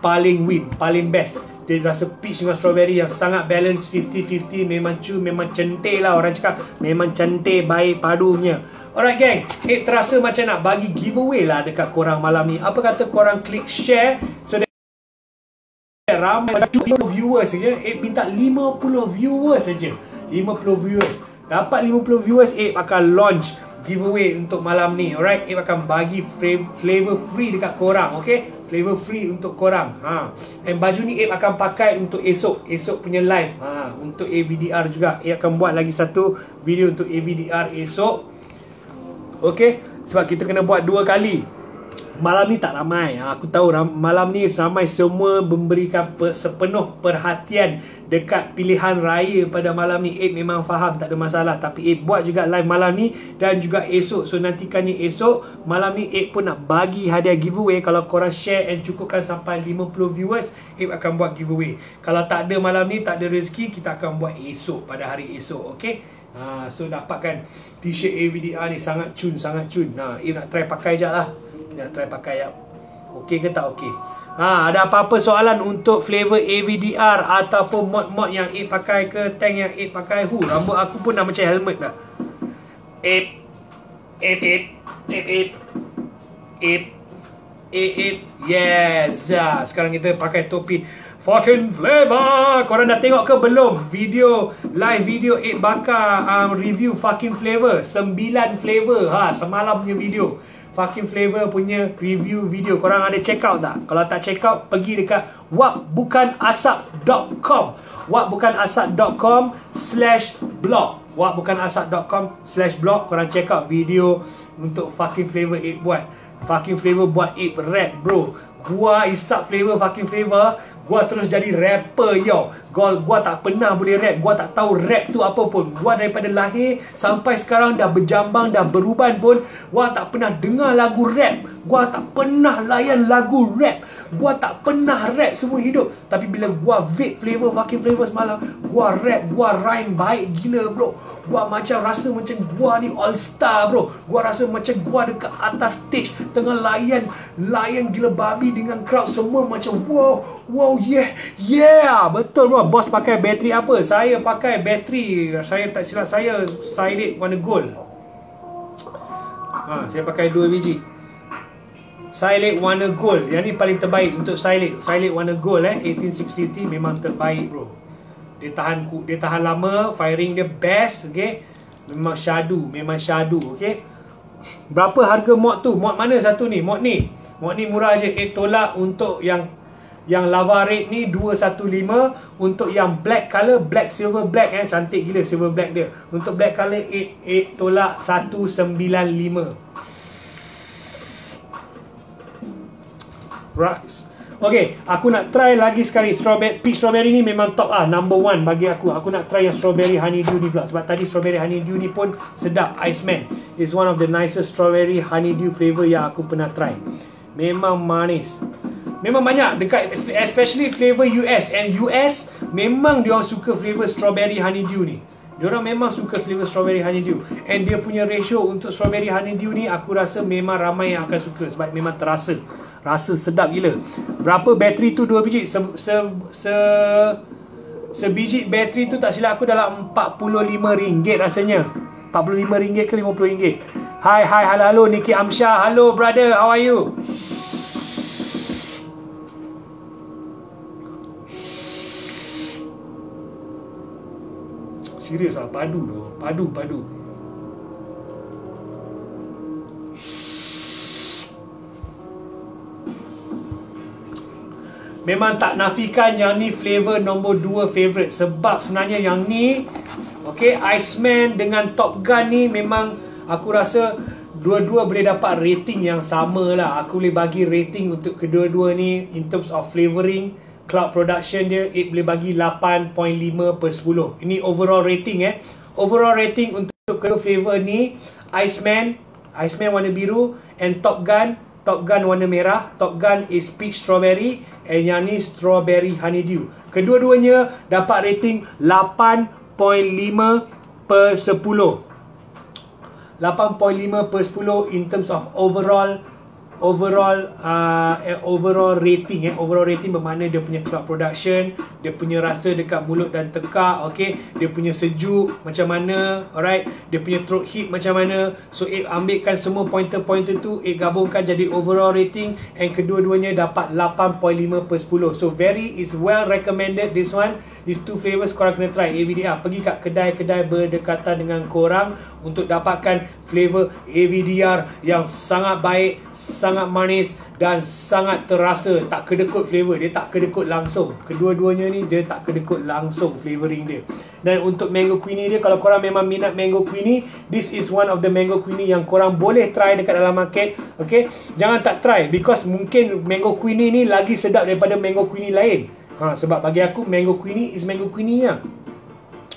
Paling win. Paling best. Dia rasa peach dengan strawberry yang sangat balance 50-50 Memang cu, memang centil lah orang cakap. Memang centil, baik padunya. Alright gang. Eh terasa macam nak bagi giveaway lah dekat korang malam ni. Apa kata korang klik share So that ramai. 50 viewers saja. Eh minta 50 viewers saja. 50 viewers. Dapat 50 viewers eh akan launch giveaway untuk malam ni alright? Eh akan bagi flavor free dekat korang okay? Flavor free untuk korang ha. And baju ni eh akan pakai untuk esok. Esok punya live ha untuk AVDR juga. Eh akan buat lagi satu video untuk AVDR esok okay? Sebab kita kena buat dua kali malam ni tak ramai. Ha, aku tahu malam ni ramai semua memberikan sepenuh perhatian dekat pilihan raya pada malam ni. Aid memang faham tak ada masalah. Tapi Aid buat juga live malam ni dan juga esok. So nantikannya esok. Malam ni Aid pun nak bagi hadiah giveaway. Kalau korang share and cukupkan sampai 50 viewers, Aid akan buat giveaway. Kalau tak ada malam ni, tak ada rezeki, kita akan buat esok pada hari esok. Okay? Ha, so dapatkan t-shirt AVDR ni sangat cun, sangat cun. Nah, Aid nak try pakai je lah. Nak try pakai ya. Okey ke tak okey? Ha, ada apa-apa soalan untuk flavor AVDR ataupun mod-mod yang Ape pakai ke tank yang Ape pakai? Hu, rambut aku pun dah macam helmet dah. Ape. Ape, Ape. Ape, Ape. Ape. Ape, Ape. Yes. Ha, sekarang kita pakai topi. Fucking flavor. Korang dah tengok ke belum? Video, live video Ape bakar um, review fucking flavor. Sembilan flavor. Ha, semalam punya video. Fucking Flavor punya review video. Korang ada check out tak? Kalau tak check out Pergi dekat wapbukanasap.com wapbukanasap.com slash blog. wapbukanasap.com slash blog. Korang check out video Untuk Fucking Flavor 8 buat. Fucking Flavor buat 8 rap bro. Gua isap Flavor Fucking Flavor. Gua terus jadi rapper yo. Gua gua tak pernah boleh rap. Gua tak tahu rap tu apa pun. Gua daripada lahir sampai sekarang dah berjambang dah beruban pun gua tak pernah dengar lagu rap. Gua tak pernah layan lagu rap. Gua tak pernah rap semua hidup. Tapi bila gua vape flavor fucking flavor semalam, gua rap, gua rhyme baik gila bro. Gua macam rasa macam gua ni all star bro. Gua rasa macam gua dekat atas stage tengah layan layan gila babi dengan crowd semua macam wow wow yeah yeah betul bro bos pakai bateri apa? Saya pakai bateri. Saya tak silap. Saya silent warna gold. Ha saya pakai dua biji. Silent warna gold. Yang ni paling terbaik untuk silent silent warna gold eh. 18650 memang terbaik bro. Dia tahan dia tahan lama. Firing dia best okey memang syadu. Memang syadu okey berapa harga mod tu? Mod mana satu ni? Mod ni. Mod ni murah je. 8 tolak untuk yang yang lava red ni 215 untuk yang black color black silver black eh cantik gila silver black dia untuk black color 8 8 tolak 195 Right. Okay, aku nak try lagi sekali strawberry peach strawberry ni memang top ah number one bagi aku. Aku nak try yang strawberry honeydew ni pula sebab tadi strawberry honeydew ni pun sedap. Iceman is one of the nicest strawberry honeydew flavor yang aku pernah try. Memang manis. Memang banyak dekat especially flavor US and US memang dia orang suka flavor strawberry honeydew ni. Diorang memang suka flavor strawberry honeydew. And dia punya ratio untuk strawberry honeydew ni Aku rasa memang ramai yang akan suka Sebab memang terasa. Rasa sedap gila. Berapa bateri tu? Dua biji. Se, se, se Sebiji bateri tu tak silap aku dalam RM45 rasanya. RM45 ke RM50 Hai hai halo halo Niki Amsha Halo brother how are you? Serius ah padu tu. Padu padu. Memang tak nafikan yang ni flavor nombor 2 favorite Sebab sebenarnya yang ni Okay, Iceman dengan Top Gun ni memang aku rasa dua-dua boleh dapat rating yang sama lah. Aku boleh bagi rating untuk kedua-dua ni in terms of flavoring Cloud production dia, it boleh bagi 8.5 per 10 Ini overall rating eh. Overall rating untuk kedua flavor ni Iceman, Iceman warna biru And Top Gun. Top Gun warna merah Top Gun is peach strawberry And yang ni strawberry honeydew. Kedua-duanya dapat rating 8.5 per 10 8.5 per 10 in terms of overall overall uh, overall rating eh. Overall rating bermakna dia punya cloud production dia punya rasa dekat mulut dan tekak okey dia punya sejuk macam mana alright? Dia punya throat heat macam mana? So it ambilkan semua pointer-pointer tu it gabungkan jadi overall rating and kedua-duanya dapat 8.5 per 10 so very is well recommended this one. These two flavors korang kena try. AVDR pergi kat kedai-kedai berdekatan dengan korang untuk dapatkan flavor AVDR yang sangat baik sangat sangat manis dan sangat terasa. Tak kedekut flavor dia tak kedekut langsung. Kedua-duanya ni dia tak kedekut langsung flavoring dia. Dan untuk mango queenie dia kalau korang memang minat mango queenie this is one of the mango queenie yang korang boleh try dekat dalam market okay? Jangan tak try because mungkin mango queenie ni lagi sedap daripada mango queenie lain. Ha, sebab bagi aku mango queenie is mango queenie ya.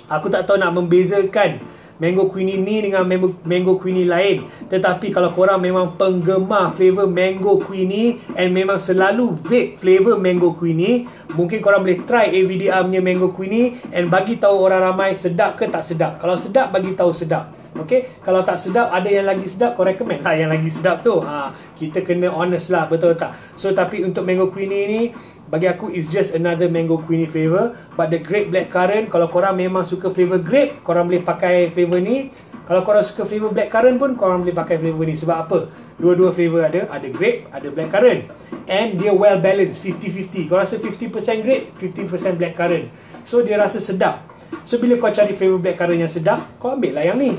aku tak tahu nak membezakan mango queenie ni dengan mango, mango queenie lain. Tetapi kalau korang memang penggemar flavor mango queenie and memang selalu vape flavor mango queenie mungkin korang boleh try AVDR punya mango queenie and bagi tahu orang ramai sedap ke tak sedap. Kalau sedap bagi tahu sedap. Okay, kalau tak sedap ada yang lagi sedap kau recommend. Lah yang lagi sedap tu. Ha, kita kena honest lah betul tak? So tapi untuk mango queenie ni bagi aku is just another mango queenie flavor. But the grape black currant kalau korang memang suka flavor grape korang boleh pakai flavor ni. Kalau korang suka flavor black currant pun korang boleh pakai flavor ni. Sebab apa? Dua-dua flavor ada. Ada grape ada black currant. And dia well balanced 50-50 kau rasa 50% grape 50% black currant. So dia rasa sedap. So bila kau cari flavor black currant yang sedap kau ambil lah yang ni.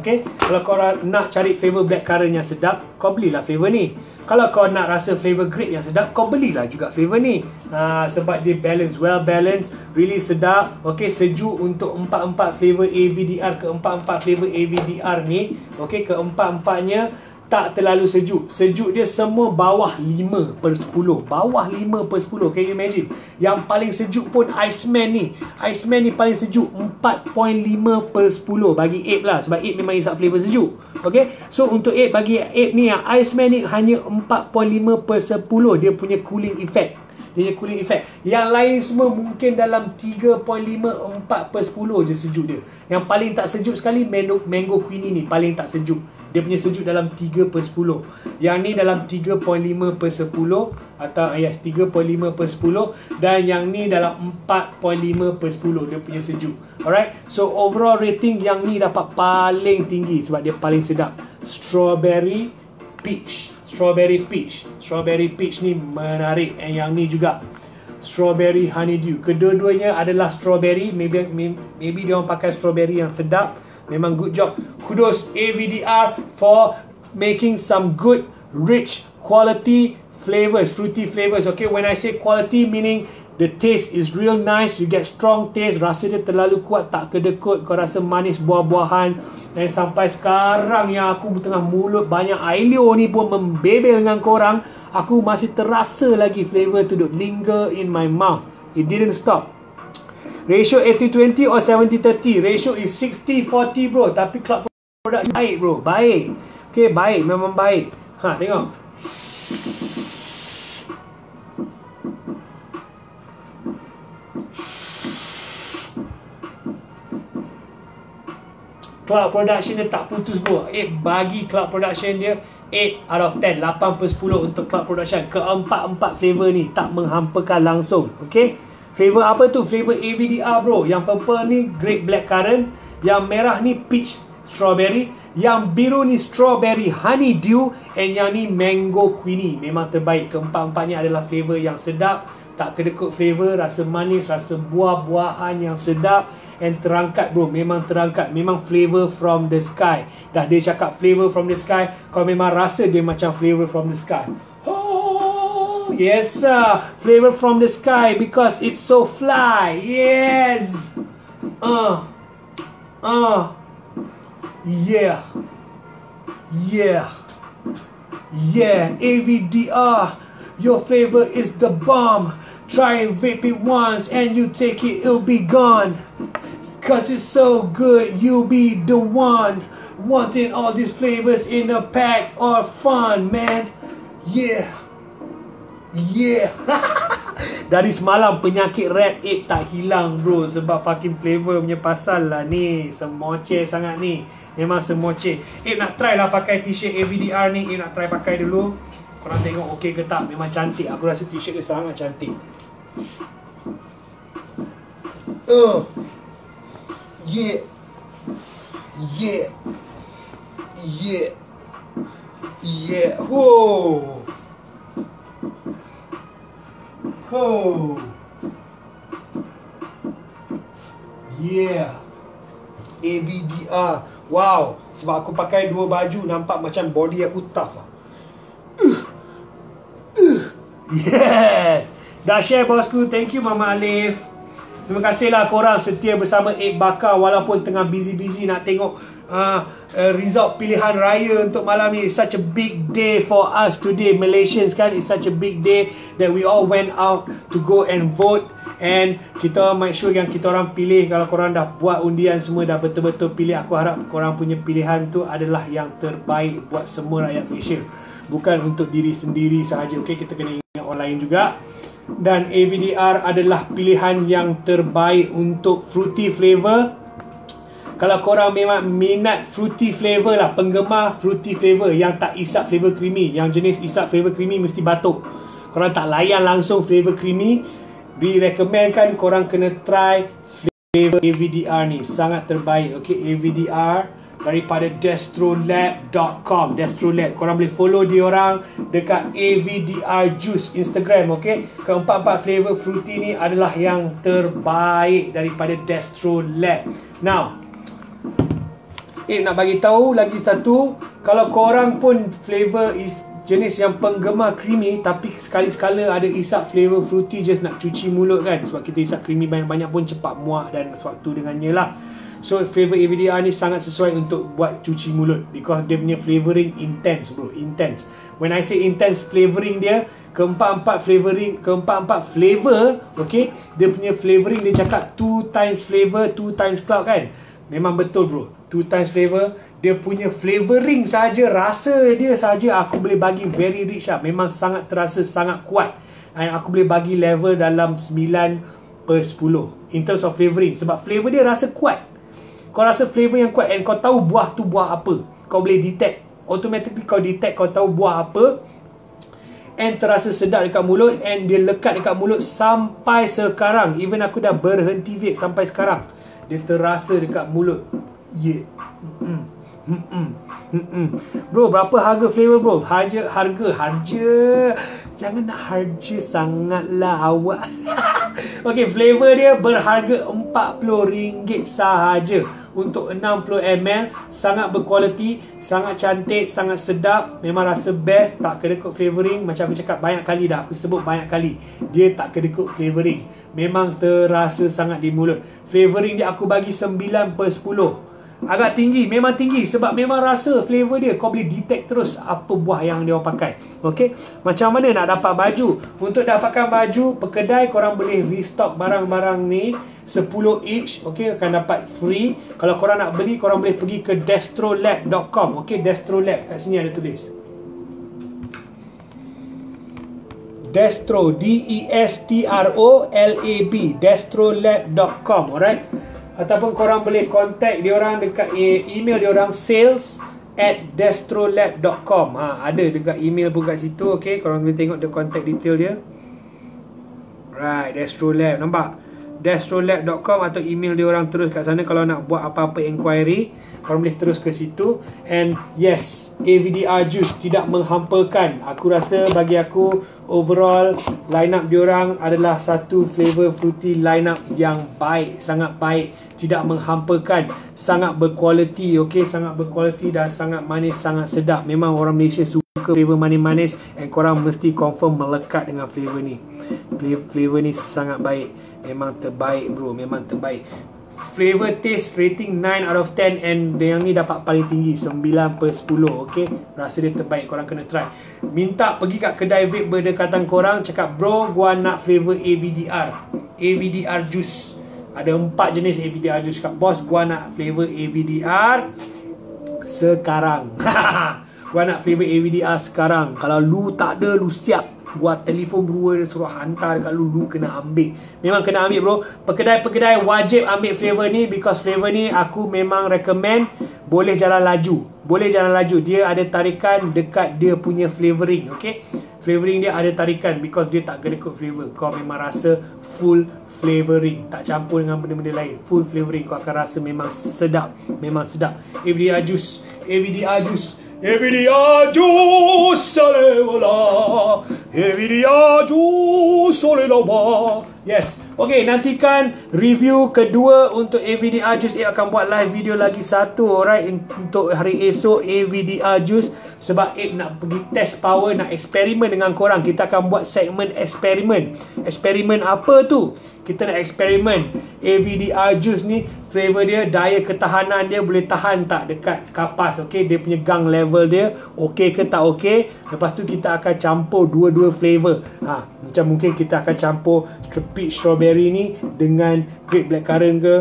Okay, kalau kau nak cari flavor black currant yang sedap, kau belilah flavor ni. Kalau kau nak rasa flavor grape yang sedap, kau belilah juga flavor ni. Ha, sebab dia balance, well balanced, really sedap. Okay, sejuk untuk empat-empat flavor AVDR, keempat-empat flavor AVDR ni. Okay, keempat-empatnya tak terlalu sejuk. Sejuk dia semua bawah 5 per 10. Bawah 5 per 10. Can you imagine? Yang paling sejuk pun Iceman ni. Iceman ni paling sejuk 4.5 per 10. Bagi Ape lah. Sebab Ape memang isap flavor sejuk. Okay. So untuk Ape, bagi Ape ni yang Iceman ni hanya 4.5 per 10. Dia punya cooling effect. Dia punya cooling effect. Yang lain semua mungkin dalam 3.5, 4 per 10 je sejuk dia. Yang paling tak sejuk sekali Mango, Mango Queenie ni. Paling tak sejuk dia punya sejuk dalam 3 per 10 yang ni dalam 3.5 per 10 atau yes 3.5 per 10 dan yang ni dalam 4.5 per 10 dia punya sejuk alright? So overall rating yang ni dapat paling tinggi sebab dia paling sedap. Strawberry peach. Strawberry peach. Strawberry peach ni menarik. And yang ni juga strawberry honeydew. Kedua-duanya adalah strawberry. Maybe maybe dia orang pakai strawberry yang sedap Memang good job. Kudos AVDR for making some good, rich, quality flavors, fruity flavors. Okay, when I say quality, meaning the taste is real nice. You get strong taste. Rasa dia terlalu kuat, tak kedekut. Kau rasa manis buah-buahan. Dan sampai sekarang yang aku tengah mulut banyak ailio ni pun membebel dengan korang. Aku masih terasa lagi flavor tu duk linger in my mouth. It didn't stop. Ratio 80-20 or 70-30 Ratio is 60-40 bro. Tapi cloud product baik bro. Baik. Okay baik. Memang baik. Ha tengok. Cloud production dia tak putus bro. 8 bagi cloud production dia 8 out of 10 8 per 10 untuk cloud production. Keempat-empat flavor ni tak menghampakan langsung. Okay flavor apa tu? Flavor AVDR bro. Yang purple ni great black currant yang merah ni peach strawberry. Yang biru ni strawberry honeydew. And yang ni mango queenie. Memang terbaik. Keempat-empat ni adalah flavor yang sedap. Tak kedekut flavor rasa manis rasa buah-buahan yang sedap. And terangkat bro. Memang terangkat. Memang flavor from the sky. Dah dia cakap flavor from the sky kau memang rasa dia macam flavor from the sky. Oh yes sir flavor from the sky because it's so fly yes uh uh yeah yeah yeah AVDR your flavor is the bomb Try and vape it once and you take it, it'll be gone. Cause it's so good, you'll be the one. Wanting all these flavors in a pack are fun, man. Yeah. Yeah. Dari semalam penyakit red 8 tak hilang bro Sebab fucking flavor punya pasal lah ni Semoce sangat ni Memang semoce Eh nak try lah pakai t-shirt AVDR ni Eh nak try pakai dulu Korang tengok okey ke tak Memang cantik Aku rasa t-shirt dia sangat cantik Uh. Yeah. Yeah. Yeah. Yeah. Whoa. Whoa. Yeah. AVDR. Wow. Sebab aku pakai dua baju nampak macam body aku tough. Uh. Yeah. Dah share bosku Thank you Mama Alif Terima kasihlah korang setia bersama 8 Bakar Walaupun tengah busy-busy nak tengok uh, uh, Result pilihan raya untuk malam ni. It's such a big day for us today. Malaysians kan It's such a big day That we all went out to go and vote. And kita make sure yang kita orang pilih Kalau korang dah buat undian semua Dah betul-betul pilih Aku harap korang punya pilihan tu adalah yang terbaik Buat semua rakyat Malaysia. Bukan untuk diri sendiri sahaja Okay? Kita kena ingat orang lain juga. Dan AVDR adalah pilihan yang terbaik untuk fruity flavor kalau korang memang minat fruity flavor lah penggemar fruity flavor yang tak isap flavor creamy yang jenis isap flavor creamy mesti batuk. Korang tak layan langsung flavor creamy direkomendkan korang kena try flavor AVDR ni. Sangat terbaik okay AVDR daripada destrolab.com destrolab korang boleh follow dia orang dekat AVDR Juice Instagram okay keempat-empat flavor fruity ni adalah yang terbaik daripada destrolab. Now eh nak bagi tahu lagi satu kalau korang pun flavor is jenis yang penggemar creamy tapi sekali-sekala ada isap flavor fruity just nak cuci mulut kan sebab kita isap creamy banyak-banyak pun cepat muak dan sewaktu dengannya lah So flavor AVDR ni sangat sesuai untuk buat cuci mulut because dia punya flavoring intense bro, intense. When I say intense flavoring dia, keempat-empat flavoring, keempat-empat flavor, okay, dia punya flavoring dia cakap two times flavor, two times cloud kan. Memang betul bro. Two times flavor, dia punya flavoring saja, rasa dia saja aku boleh bagi very rich lah. Memang sangat terasa sangat kuat. And aku boleh bagi level dalam 9 per 10 in terms of flavoring sebab flavor dia rasa kuat kau rasa flavor yang kuat and kau tahu buah tu buah apa. Kau boleh detect. Automatically kau detect kau tahu buah apa. And terasa sedap dekat mulut and dia lekat dekat mulut sampai sekarang. Even aku dah berhenti vape sampai sekarang. Dia terasa dekat mulut. Yeah. Mm-mm. Bro, berapa harga flavor bro? Harga, harga, harga. Jangan harga sangatlah awak. okay, flavor dia berharga RM40 sahaja untuk 60ml sangat berkualiti sangat cantik sangat sedap. Memang rasa best tak kedekut flavoring macam aku cakap banyak kali dah aku sebut banyak kali dia tak kedekut flavoring memang terasa sangat di mulut. Flavoring dia aku bagi 9 per 10 agak tinggi memang tinggi sebab memang rasa flavor dia kau boleh detect terus apa buah yang dia orang pakai. Okey? Macam mana nak dapat baju? Untuk dapatkan baju pekedai korang boleh restock barang-barang ni 10 each okey akan dapat free. Kalau korang nak beli korang boleh pergi ke destrolab.com okey destrolab. Kat sini ada tulis. Destro d e s t r o l a b destrolab.com alright? Ataupun korang boleh contact dia orang dekat e- email dia orang sales at destrolab.com ha, ada dekat email pun kat situ okay? Korang boleh tengok the contact detail dia. Right destrolab nampak destrolab.com atau email dia orang terus kat sana kalau nak buat apa-apa inquiry korang boleh terus ke situ. And yes AVDR juice tidak menghampakan aku rasa bagi aku overall line up dia orang adalah satu flavor fruity line up yang baik sangat baik. Tidak menghampakan sangat berkualiti okey sangat berkualiti dan sangat manis sangat sedap. Memang orang Malaysia suka flavor manis-manis and korang mesti confirm melekat dengan flavor ni. Flavor ni sangat baik memang terbaik bro. Memang terbaik. Flavor taste rating 9 out of 10 and yang ni dapat paling tinggi 9 per 10 ok rasa dia terbaik. Korang kena try. Minta pergi kat kedai vape berdekatan korang cakap bro gua nak flavor AVDR AVDR juice. Ada empat jenis AVDR juice. Kat boss gua nak flavor AVDR sekarang. Gua nak flavor AVDR sekarang. Kalau lu tak ada lu siap Gua telefon brewer dia suruh hantar dekat lu Lu kena ambil. Memang kena ambil bro. Pekedai-pekedai wajib ambil flavor ni Because flavor ni aku memang recommend Boleh jalan laju. Boleh jalan laju. Dia ada tarikan dekat dia punya flavoring Okay? Flavoring dia ada tarikan Because dia tak kedekut flavor Kau memang rasa full flavoring Tak campur dengan benda-benda lain. Full flavoring Kau akan rasa memang sedap. Memang sedap. AVDR juice AVDR juice Eviliya Jusaleola, Eviliya Jusaleola, Yes. Okay nantikan review kedua untuk AVDR Juice. Ia akan buat live video lagi satu Alright Untuk hari esok AVDR Juice. Sebab Abe nak pergi test power Nak eksperimen dengan korang. Kita akan buat segmen eksperimen Eksperimen apa tu? Kita nak eksperimen AVDR Juice ni Flavor dia Daya ketahanan dia Boleh tahan tak dekat kapas Okay Dia punya gang level dia Okay ke tak okay Lepas tu kita akan campur dua-dua flavor. Ha, Macam mungkin kita akan campur Peach strawberry ni Dengan grape blackcurrant ke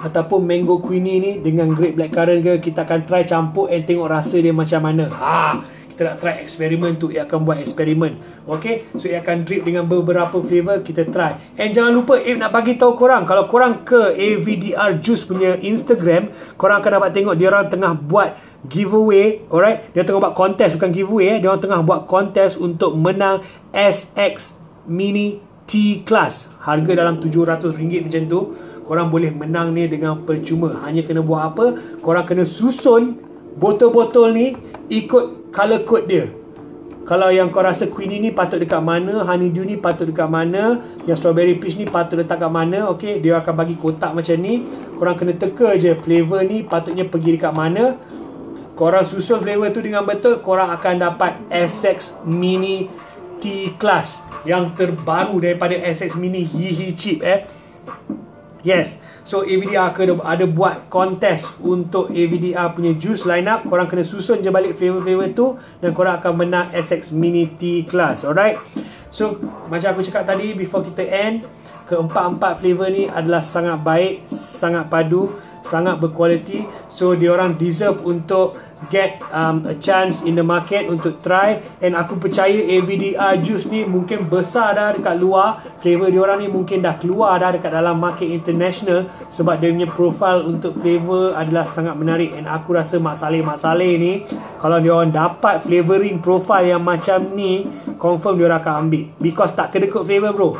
ataupun mango queenie ni dengan grape blackcurrant ke kita akan try campur and tengok rasa dia macam mana. Ha kita nak try eksperimen tu ia akan buat eksperimen Okay? So ia akan drip dengan beberapa flavor kita try. And jangan lupa Abe nak bagi tahu korang. Kalau korang ke AVDR Juice punya Instagram korang akan dapat tengok dia orang tengah buat giveaway alright? Dia tengah buat kontes bukan giveaway eh. Dia orang tengah buat kontes untuk menang SX Mini T-Class Harga dalam RM700 macam tu Korang boleh menang ni dengan percuma. Hanya kena buat apa? Korang kena susun botol-botol ni Ikut color code dia. Kalau yang kau rasa Queenie ni patut dekat mana Honeydew ni patut dekat mana Yang Strawberry Peach ni patut letak kat mana Okay, dia akan bagi kotak macam ni. Korang kena teka je flavor ni patutnya pergi dekat mana. Korang susun flavor tu dengan betul Korang akan dapat SX Mini T-Class yang terbaru daripada SX Mini Hihi Chip eh. Yes. So AVDR ada, ada buat kontes untuk AVDR punya juice line up. Korang kena susun je balik flavor-flavor tu dan korang akan menang SX Mini T Class. Alright. So macam aku cakap tadi before kita end, keempat-empat flavor ni adalah sangat baik, sangat padu, sangat berkualiti. So dia orang deserve untuk get um, a chance in the market untuk try. And aku percaya AVDR juice ni mungkin besar dah dekat luar. Flavor dia orang ni mungkin dah keluar dah dekat dalam market international. Sebab dia punya profile untuk flavor adalah sangat menarik. And aku rasa Mak Saleh Mak Saleh ni kalau dia orang dapat flavoring profile yang macam ni confirm dia orang akan ambil. Because tak kedekut flavor bro.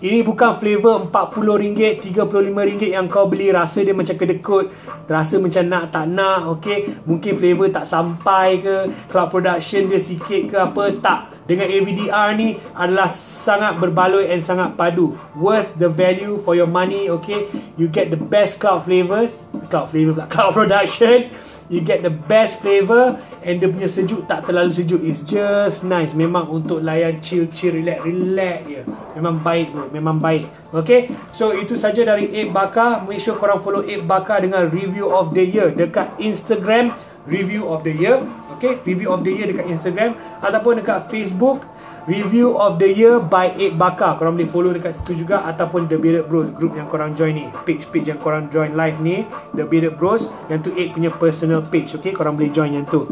Ini bukan flavor RM40, RM35 yang kau beli. Rasa dia macam kedekut, rasa macam nak tak nak, okey. Mungkin flavor tak sampai ke, cloud production dia sikit ke apa, tak. Dengan AVDR ni adalah sangat berbaloi and sangat padu. Worth the value for your money, okay? You get the best cloud flavors, cloud flavor pula, cloud production. You get the best flavor And dia punya sejuk tak terlalu sejuk. It's just nice. Memang untuk layan chill chill relax relax je. Memang baik bro. Memang baik. Okay? So itu saja dari 8 Bakar. Make sure korang follow 8 Bakar Dengan review of the year Dekat Instagram. Review of the year. Okay? Review of the year dekat Instagram. Ataupun dekat Facebook Review of the year by 8 Bakar Korang boleh follow dekat situ juga Ataupun The Bearded Bros Group yang korang join ni Page-page yang korang join live ni The Bearded Bros Yang tu 8 punya personal page Okay korang boleh join yang tu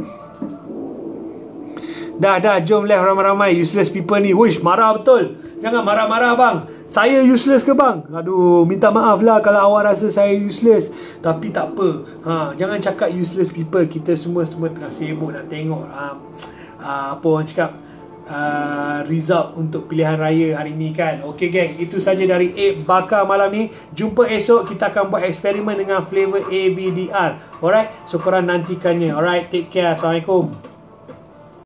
Dah, dah. Jom left ramai-ramai useless people ni. Wish, marah betul. Jangan marah-marah bang. Saya useless ke bang? Aduh, minta maaf lah kalau awak rasa saya useless. Tapi tak apa. Ha, jangan cakap useless people. Kita semua semua tengah sibuk nak tengok. Ha, apa orang cakap? Uh, result untuk pilihan raya hari ni kan? Okay geng Itu saja dari 8 Bakar malam ni. Jumpa esok Kita akan buat eksperimen Dengan flavor ABDR Alright So korang nantikannya. Alright Take care. Assalamualaikum